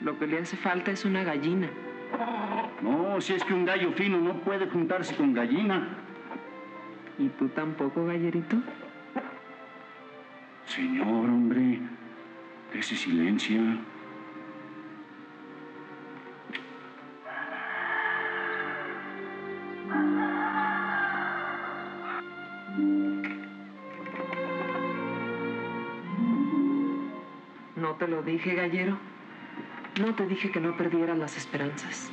Lo que le hace falta es una gallina. No, si es que un gallo fino no puede juntarse con gallina. ¿Y tú tampoco, gallerito? Señor, hombre, ese silencio. Lo dije, gallero. No te dije que no perdieras las esperanzas.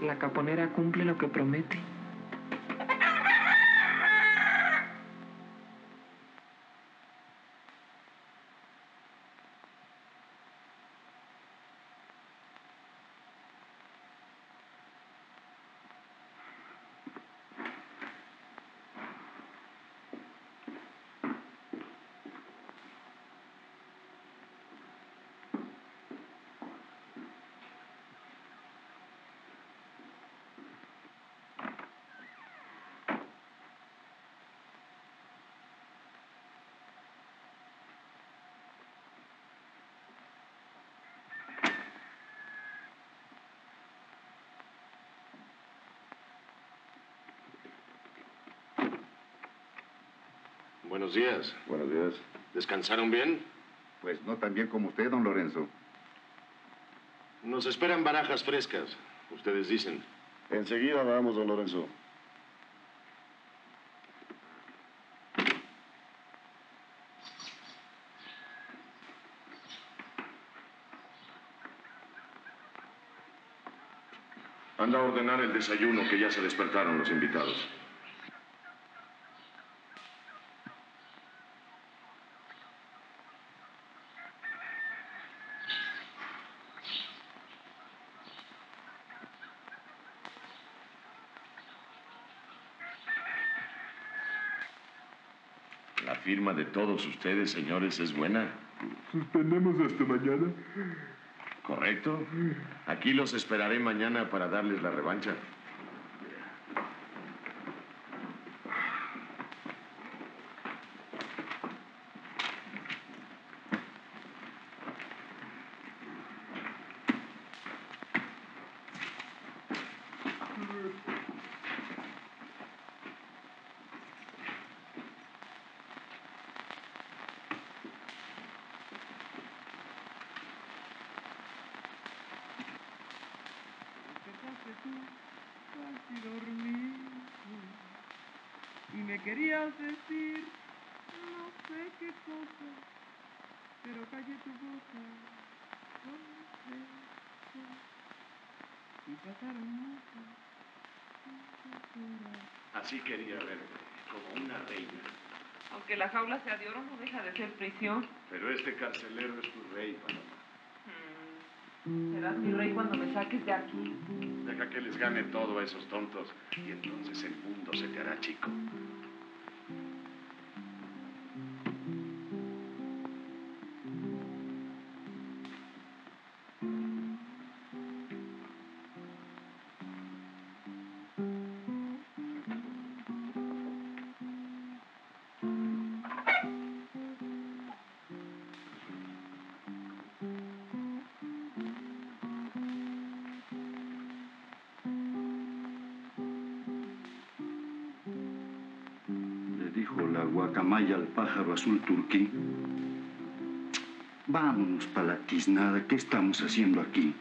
La caponera cumple lo que promete. Buenos días. Buenos días. ¿Descansaron bien? Pues no tan bien como usted, don Lorenzo. Nos esperan barajas frescas, ustedes dicen. Enseguida vamos, don Lorenzo. Anda a ordenar el desayuno, que ya se despertaron los invitados. Firma de todos ustedes, señores, es buena. Suspendemos hasta mañana. ¿Correcto? Aquí los esperaré mañana para darles la revancha. Empezaste tú casi dormido y me querías decir no sé qué cosa, pero callé tu boca con beso y pasaron muchas, muchas horas. Así quería verte, como una reina. No deja de ser prisión. Pero este carcelero es tu rey, Paloma. Serás mi rey cuando me saques de aquí. Deja que les gane todo a esos tontos y entonces el mundo se te hará chico. Azul turquí. Vámonos para la tiznada. ¿Qué estamos haciendo aquí?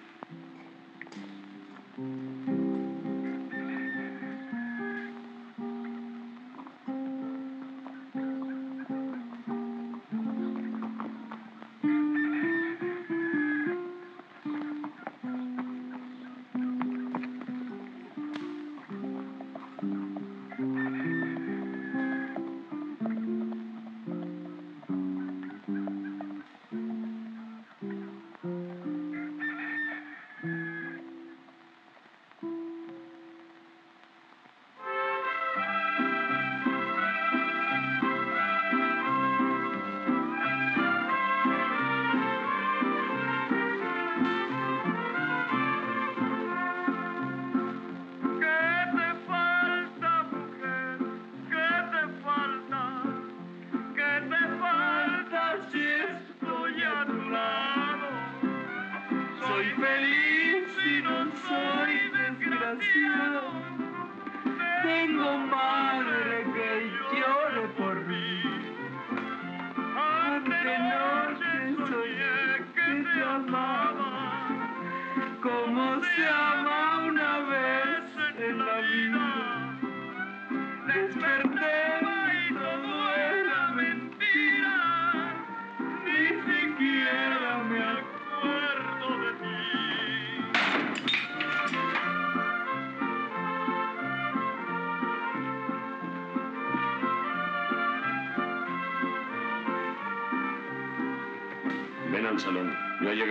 Tengo madre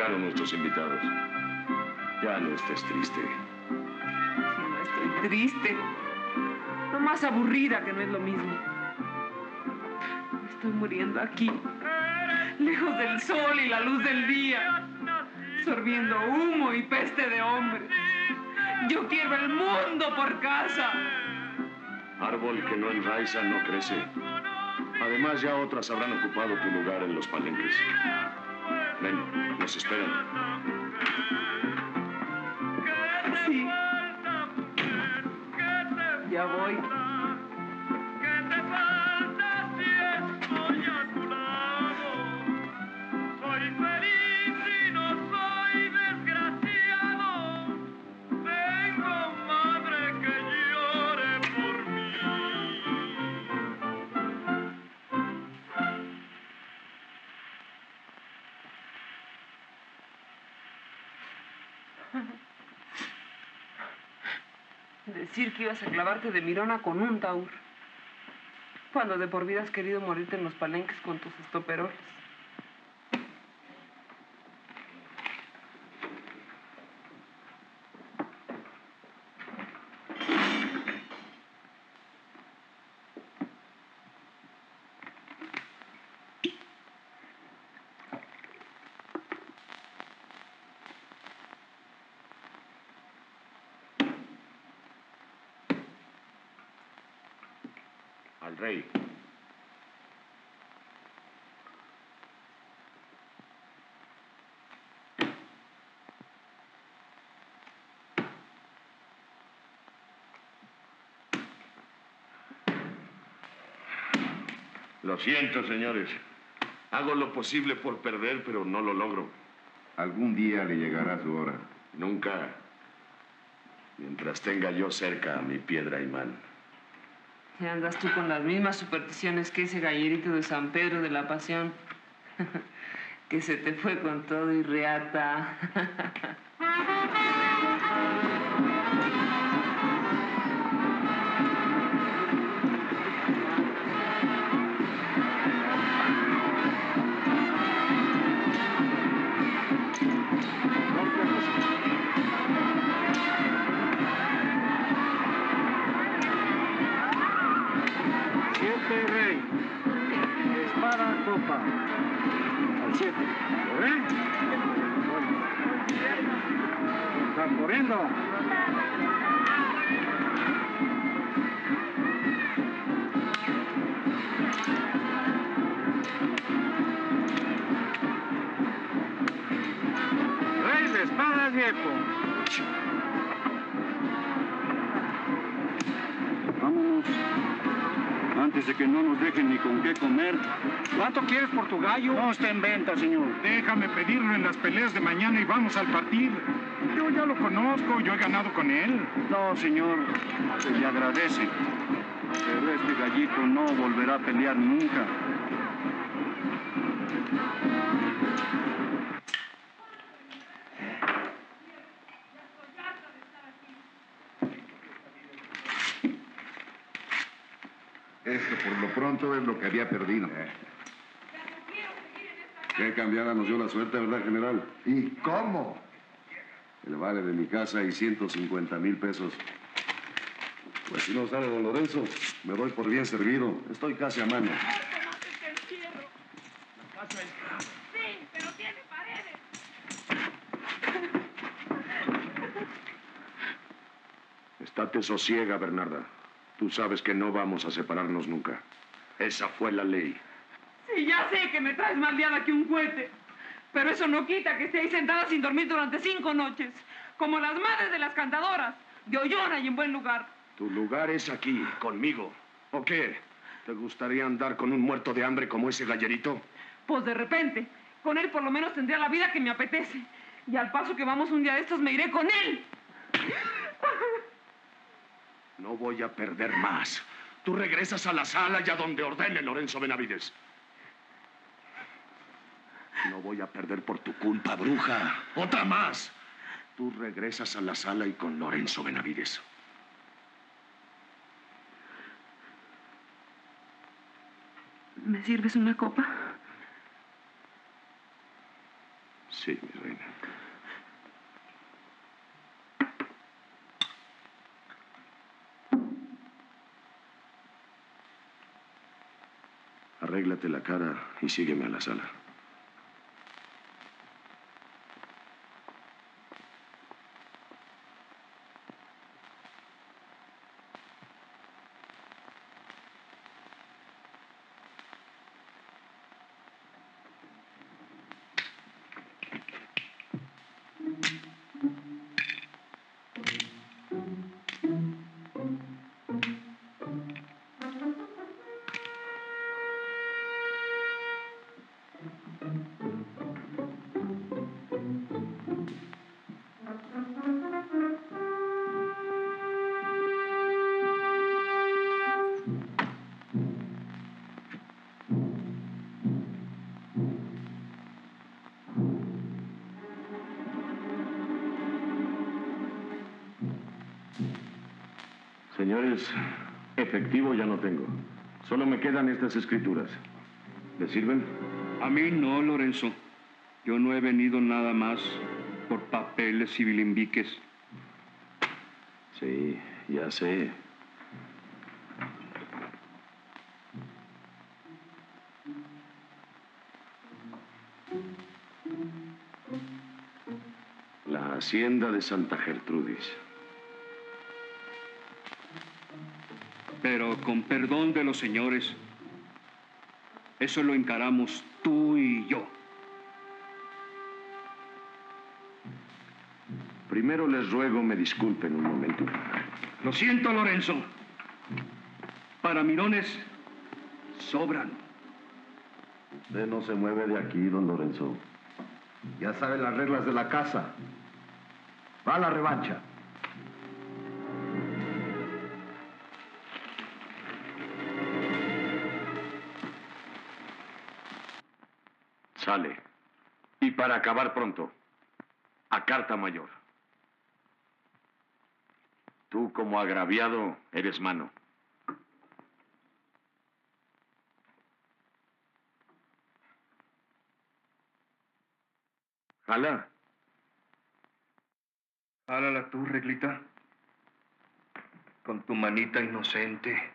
llegaron nuestros invitados. Ya no estés triste. Estoy triste. No más aburrida, que no es lo mismo. Me estoy muriendo aquí, lejos del sol y la luz del día, sorbiendo humo y peste de hombre. Yo quiero el mundo por casa. Árbol que no enraiza no crece. Además, ya otras habrán ocupado tu lugar en los palenques. Ven, nos esperan. Ibas a clavarte de mirona con un taur. Cuando de por vida has querido morirte en los palenques con tus estoperoles. Rey. Lo siento, señores. Hago lo posible por perder, pero no lo logro. Algún día le llegará su hora. Nunca. Mientras tenga yo cerca a mi piedra imán. Y andas tú con las mismas supersticiones que ese gallerito de San Pedro de la Pasión. [LAUGHS] que se te fue con todo y reata. [LAUGHS] Están corriendo. Rey de espadas, viejo. De que no nos dejen ni con qué comer. ¿Cuánto quieres por tu gallo? No está en venta, señor. Déjame pedirlo en las peleas de mañana y vamos al partido. Yo ya lo conozco, yo he ganado con él. No, señor. Se le agradece. Pero este gallito no volverá a pelear nunca. Pronto es lo que había perdido. Qué cambiada nos dio la suerte, ¿verdad, general? ¿Y cómo? El vale de mi casa y 150 mil pesos. Pues si no sale don Lorenzo, me doy por bien servido. Estoy casi a mano. Sí, pero tiene paredes. Estate sosiega, Bernarda. Tú sabes que no vamos a separarnos nunca. Esa fue la ley. Sí, ya sé que me traes más liada que un cohete. Pero eso no quita que esté ahí sentada sin dormir durante cinco noches. Como las madres de las cantadoras. De Ollona y en buen lugar. Tu lugar es aquí, conmigo. ¿O qué? ¿Te gustaría andar con un muerto de hambre como ese gallerito? Pues de repente, con él por lo menos tendría la vida que me apetece. Y al paso que vamos un día de estos me iré con él. No voy a perder más. Tú regresas a la sala y a donde ordene Lorenzo Benavides. No voy a perder por tu culpa, bruja. Otra más. Tú regresas a la sala y con Lorenzo Benavides. ¿Me sirves una copa? Sí, mi reina. Arréglate la cara y sígueme a la sala. Efectivo ya no tengo. Solo me quedan estas escrituras. ¿Le sirven? A mí no, Lorenzo. Yo no he venido nada más por papeles y bilimbiques. Sí, ya sé. La hacienda de Santa Gertrudis. Pero con perdón de los señores, eso lo encaramos tú y yo. Primero les ruego me disculpen un momento. Lo siento, Lorenzo. Para mirones sobran. Usted no se mueve de aquí, don Lorenzo. Ya sabe las reglas de la casa. Va a la revancha. Sale. Y para acabar pronto, a carta mayor. Tú como agraviado eres mano. Jala. Jálala tú, reglita. Con tu manita inocente.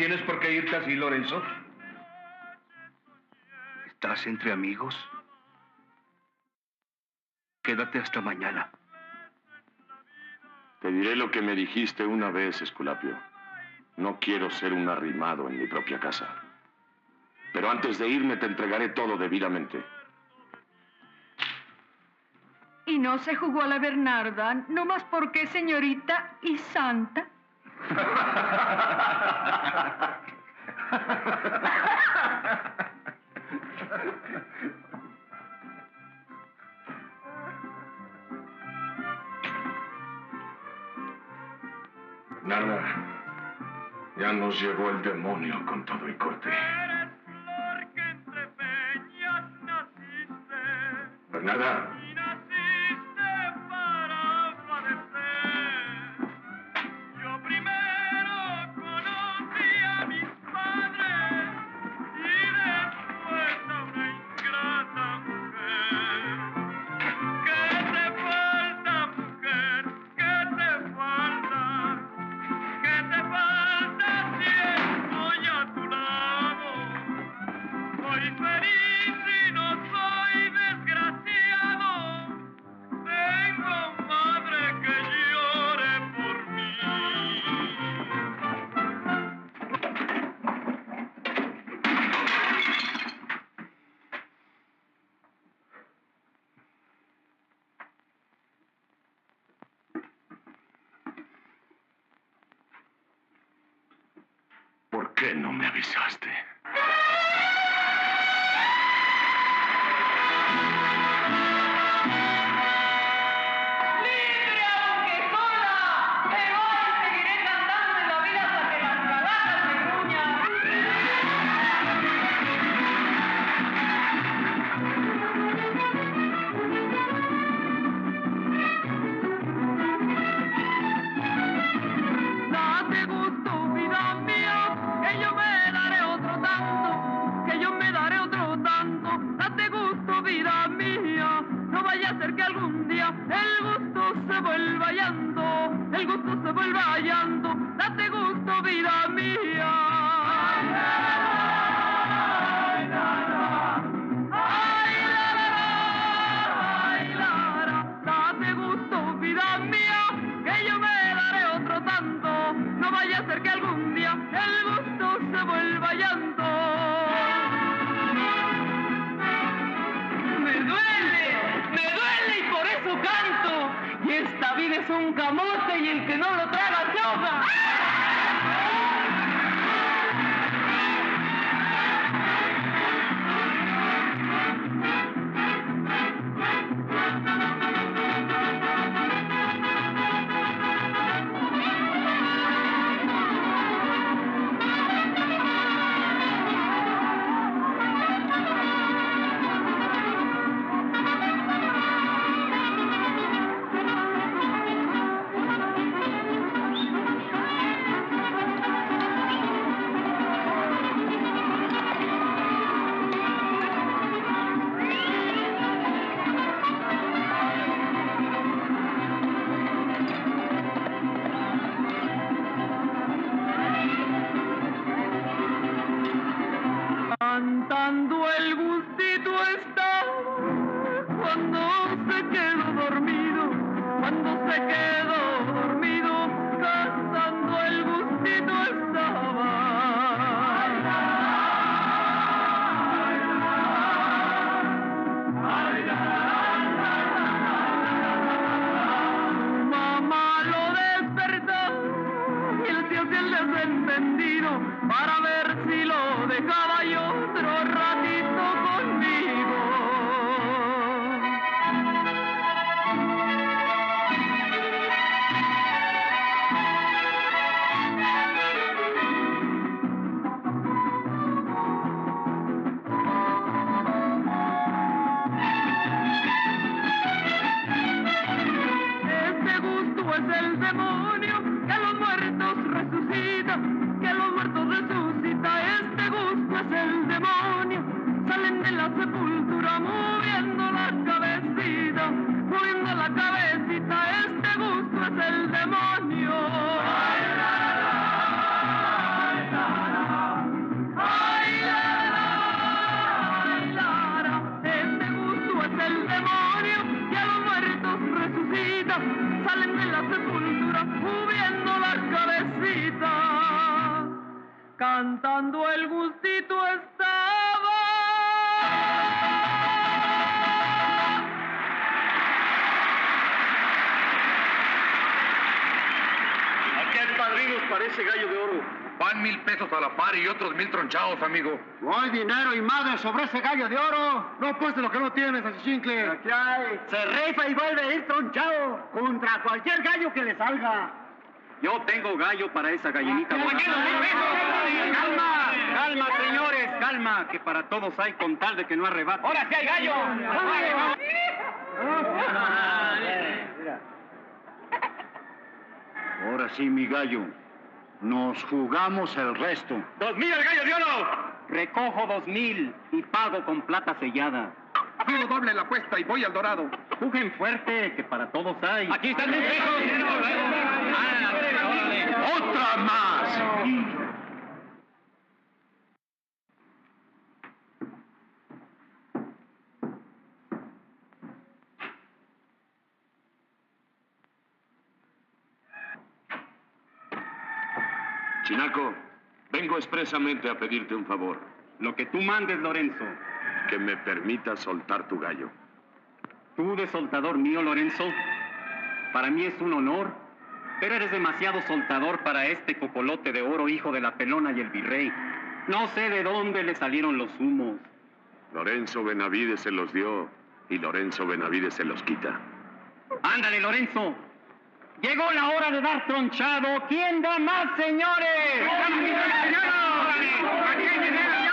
tienes por qué irte así, Lorenzo. Estás entre amigos. Quédate hasta mañana. Te diré lo que me dijiste una vez, Esculapio. No quiero ser un arrimado en mi propia casa. Pero antes de irme te entregaré todo debidamente. Y no se jugó a la Bernarda, no más porque señorita y santa. Nada. Ya nos llevó el demonio con todo y corte. Yo pesos a la par y otros mil tronchados, amigo. No hay dinero y madre sobre ese gallo de oro. No apuestes lo que no tienes, achichincle. Aquí hay. Se rifa y vuelve a ir tronchado contra cualquier gallo que le salga. Yo tengo gallo para esa gallinita. ¡Calma! Calma, señores, calma, que para todos hay con tal de que no arrebate. ¡Ahora sí hay gallo! Ahora sí, mi gallo. Nos jugamos el resto. ¡Dos mil el gallo de oro! Recojo dos mil y pago con plata sellada. Pido doble la apuesta y voy al dorado. Jugen fuerte, que para todos hay. Aquí están mis pesos. ¡Otra más! Chinaco, vengo expresamente a pedirte un favor. Lo que tú mandes, Lorenzo. Que me permitas soltar tu gallo. Tú de soltador mío, Lorenzo. Para mí es un honor, pero eres demasiado soltador para este cocolote de oro, hijo de la pelona y el virrey. No sé de dónde le salieron los humos. Lorenzo Benavides se los dio y Lorenzo Benavides se los quita. Ándale, Lorenzo. Llegó la hora de dar tronchado. ¿Quién da más, señores? ¡Silencio,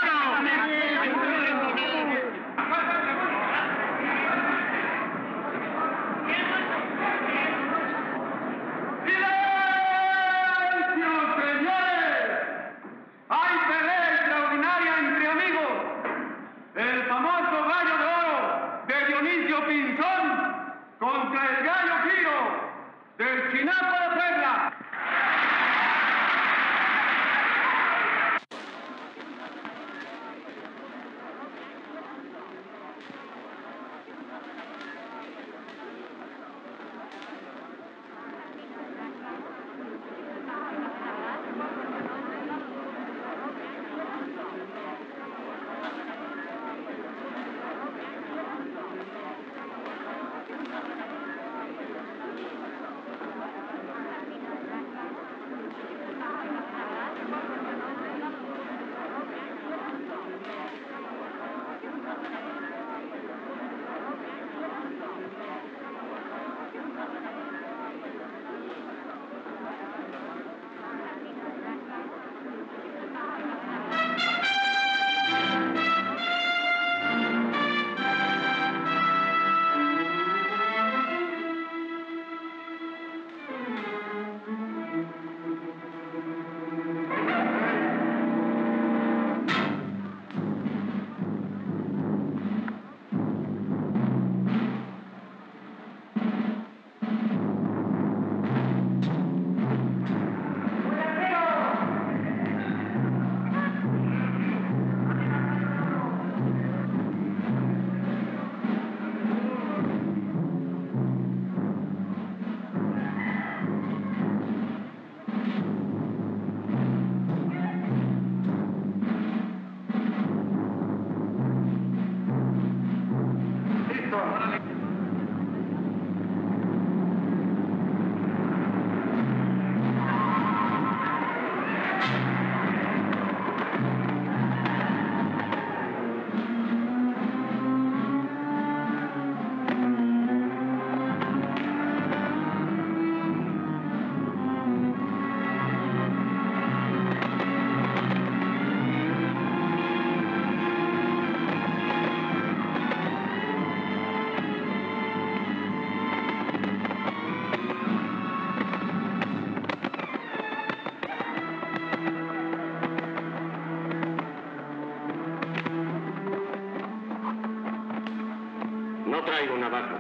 traigo navaja.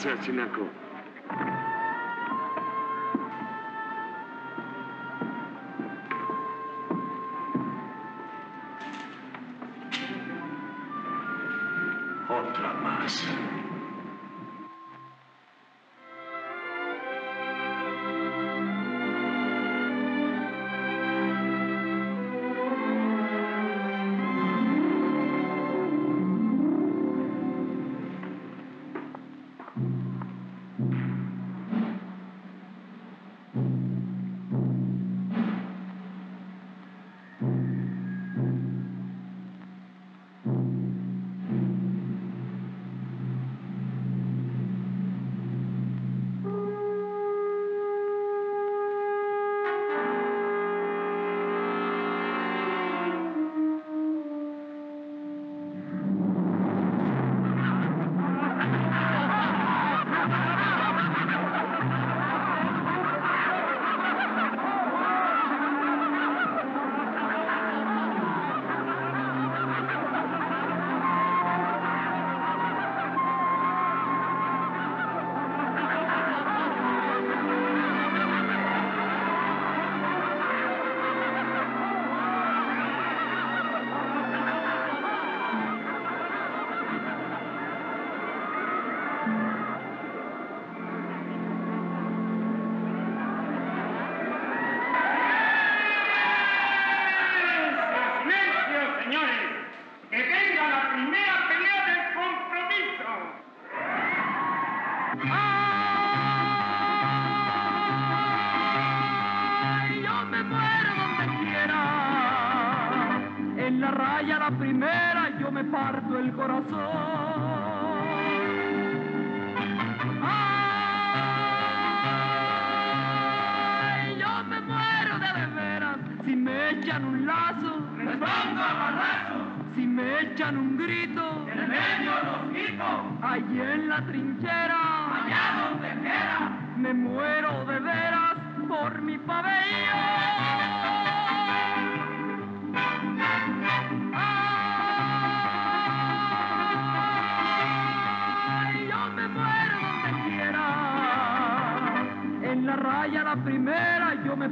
Gracias, Chinaco.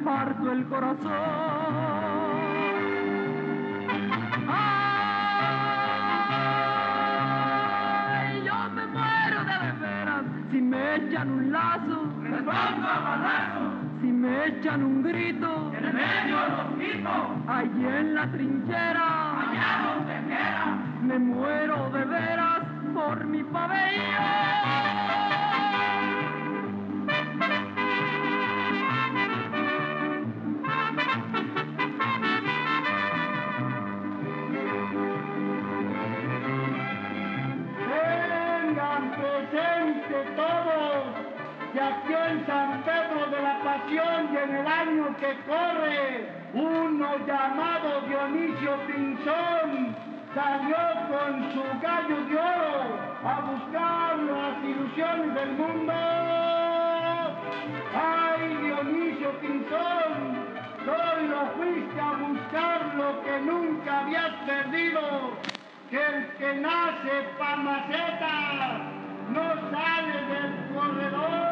Parto el corazón. Ay, yo me muero de veras si me echan un lazo. Les pongo balazo. echan un grito, en el medio los quito. Allí en la trinchera, allá donde quiera, me muero de veras por mi pabellón. Que aquí en San Pedro de la Pasión y en el año que corre, uno llamado Dionisio Pinzón salió con su gallo de oro a buscar las ilusiones del mundo. ¡Ay, Dionisio Pinzón! Solo fuiste a buscar lo que nunca habías perdido, que el que nace pa' maceta no sale del corredor.